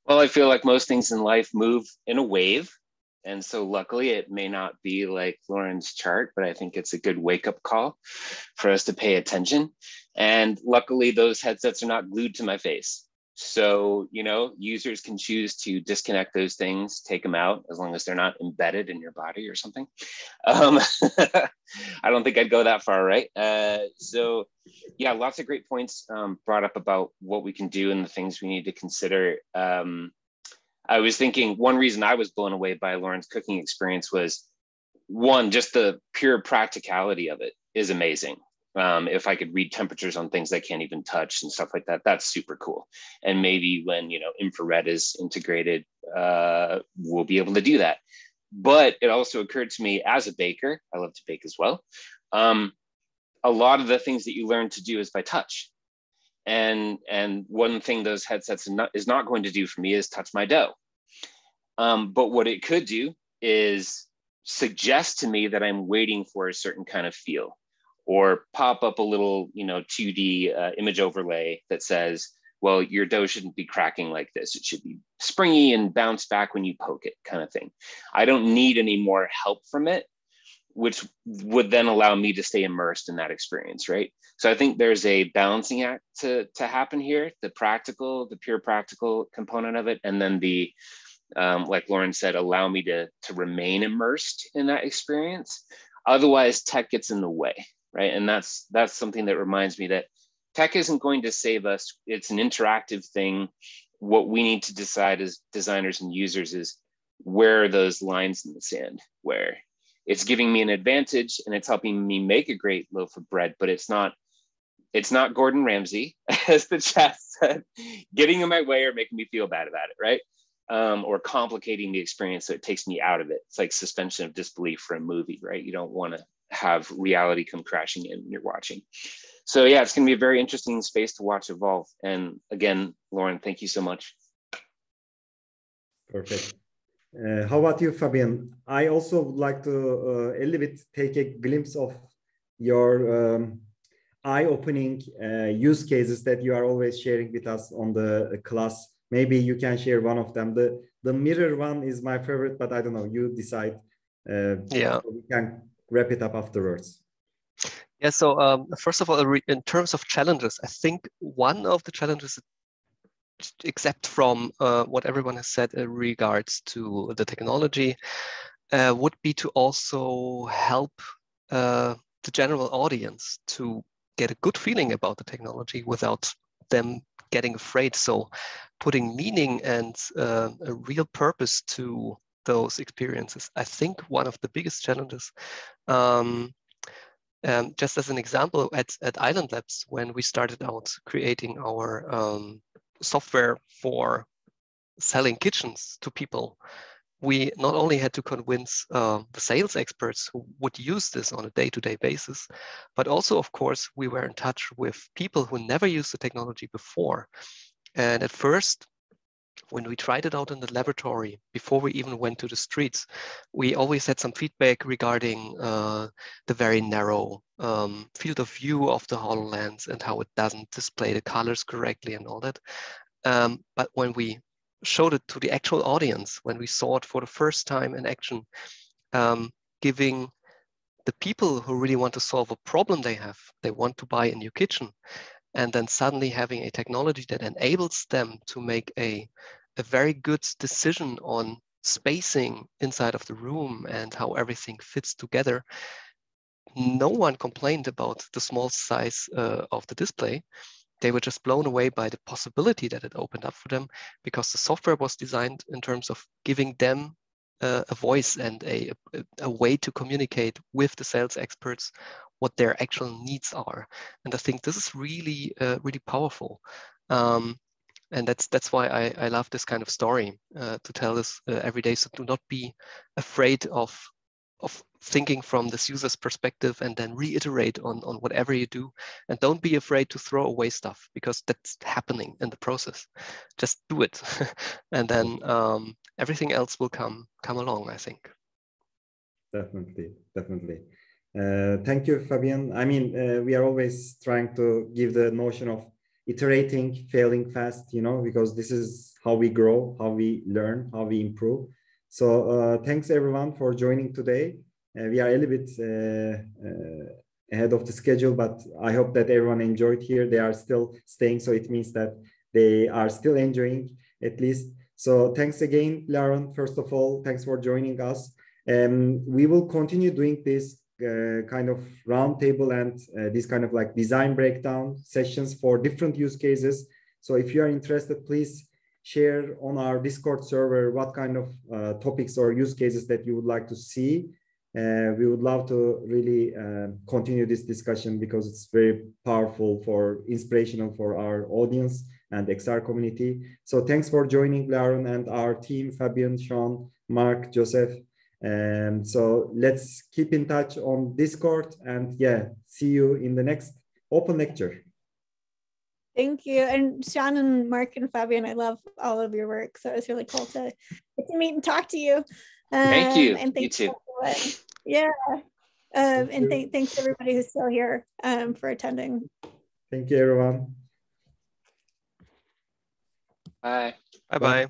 Well, I feel like most things in life move in a wave. And so, luckily, it may not be like Lauren's chart, but I think it's a good wake up call for us to pay attention. And luckily, those headsets are not glued to my face. So, you know, users can choose to disconnect those things, take them out, as long as they're not embedded in your body or something. Um, I don't think I'd go that far, right? Uh, so, yeah, lots of great points um, brought up about what we can do and the things we need to consider. Um, I was thinking one reason I was blown away by Lauren's cooking experience was one, just the pure practicality of it is amazing um, if I could read temperatures on things I can't even touch and stuff like that, that's super cool. And maybe when you know infrared is integrated, uh, we'll be able to do that. But it also occurred to me as a baker, I love to bake as well. Um, a lot of the things that you learn to do is by touch. And and one thing those headsets not, is not going to do for me is touch my dough. Um, but what it could do is suggest to me that I'm waiting for a certain kind of feel or pop up a little, you know, 2D uh, image overlay that says, well, your dough shouldn't be cracking like this. It should be springy and bounce back when you poke it, kind of thing. I don't need any more help from it, which would then allow me to stay immersed in that experience, right? So I think there's a balancing act to, to happen here the practical, the pure practical component of it, and then the um, like Lauren said, allow me to, to remain immersed in that experience. Otherwise, tech gets in the way, right? And that's that's something that reminds me that tech isn't going to save us. It's an interactive thing. What we need to decide as designers and users is where are those lines in the sand, where it's giving me an advantage and it's helping me make a great loaf of bread, but it's not it's not Gordon Ramsay, as the chat said, getting in my way or making me feel bad about it, right? Um, or complicating the experience so it takes me out of it. It's like suspension of disbelief for a movie, right? You don't want to have reality come crashing in when you're watching so yeah, it's going to be a very interesting space to watch evolve. And again, Lauren, thank you so much. Perfect. Uh, how about you, Fabian? I also would like to uh, a little bit take a glimpse of your um, eye-opening uh, use cases that you are always sharing with us on the class. Maybe you can share one of them. The the mirror one is my favorite, but I don't know. You decide. Uh, yeah. So we can wrap it up afterwards. Yeah, so um, first of all, in terms of challenges, I think one of the challenges, except from uh, what everyone has said in regards to the technology, uh, would be to also help uh, the general audience to get a good feeling about the technology without them getting afraid. So putting meaning and uh, a real purpose to those experiences, I think one of the biggest challenges. Um, um, just as an example, at, at Island Labs, when we started out creating our um, software for selling kitchens to people, we not only had to convince uh, the sales experts who would use this on a day-to-day basis, but also, of course, we were in touch with people who never used the technology before. And at first, when we tried it out in the laboratory before we even went to the streets, we always had some feedback regarding uh, the very narrow um, field of view of the HoloLens and how it doesn't display the colors correctly and all that. Um, but when we showed it to the actual audience, when we saw it for the first time in action, um, giving the people who really want to solve a problem they have, they want to buy a new kitchen, and then suddenly having a technology that enables them to make a, a very good decision on spacing inside of the room and how everything fits together. No one complained about the small size uh, of the display. They were just blown away by the possibility that it opened up for them because the software was designed in terms of giving them uh, a voice and a, a, a, way to communicate with the sales experts what their actual needs are. And I think this is really, uh, really powerful. Um, and that's that's why I, I love this kind of story uh, to tell this uh, every day. So do not be afraid of of thinking from this user's perspective and then reiterate on, on whatever you do. And don't be afraid to throw away stuff because that's happening in the process. Just do it. and then um, everything else will come come along, I think. Definitely, definitely. Uh, thank you, Fabian. I mean, uh, we are always trying to give the notion of iterating, failing fast, you know, because this is how we grow, how we learn, how we improve. So uh, thanks everyone for joining today. Uh, we are a little bit uh, uh, ahead of the schedule, but I hope that everyone enjoyed here. They are still staying, so it means that they are still enjoying at least. So thanks again, Lauren. First of all, thanks for joining us. Um, we will continue doing this kind of roundtable and uh, these kind of like design breakdown sessions for different use cases. So if you are interested, please share on our Discord server what kind of uh, topics or use cases that you would like to see. Uh, we would love to really uh, continue this discussion because it's very powerful for inspirational for our audience and XR community. So thanks for joining Lauren and our team, Fabian, Sean, Mark, Joseph. And um, so let's keep in touch on Discord and yeah, see you in the next open lecture. Thank you. And Sean and Mark and Fabian, I love all of your work. So it was really cool to get to meet and talk to you. Um, thank you. And thank you, you too. Yeah. Um, and th thanks to everybody who's still here um, for attending. Thank you, everyone. Bye. Bye-bye.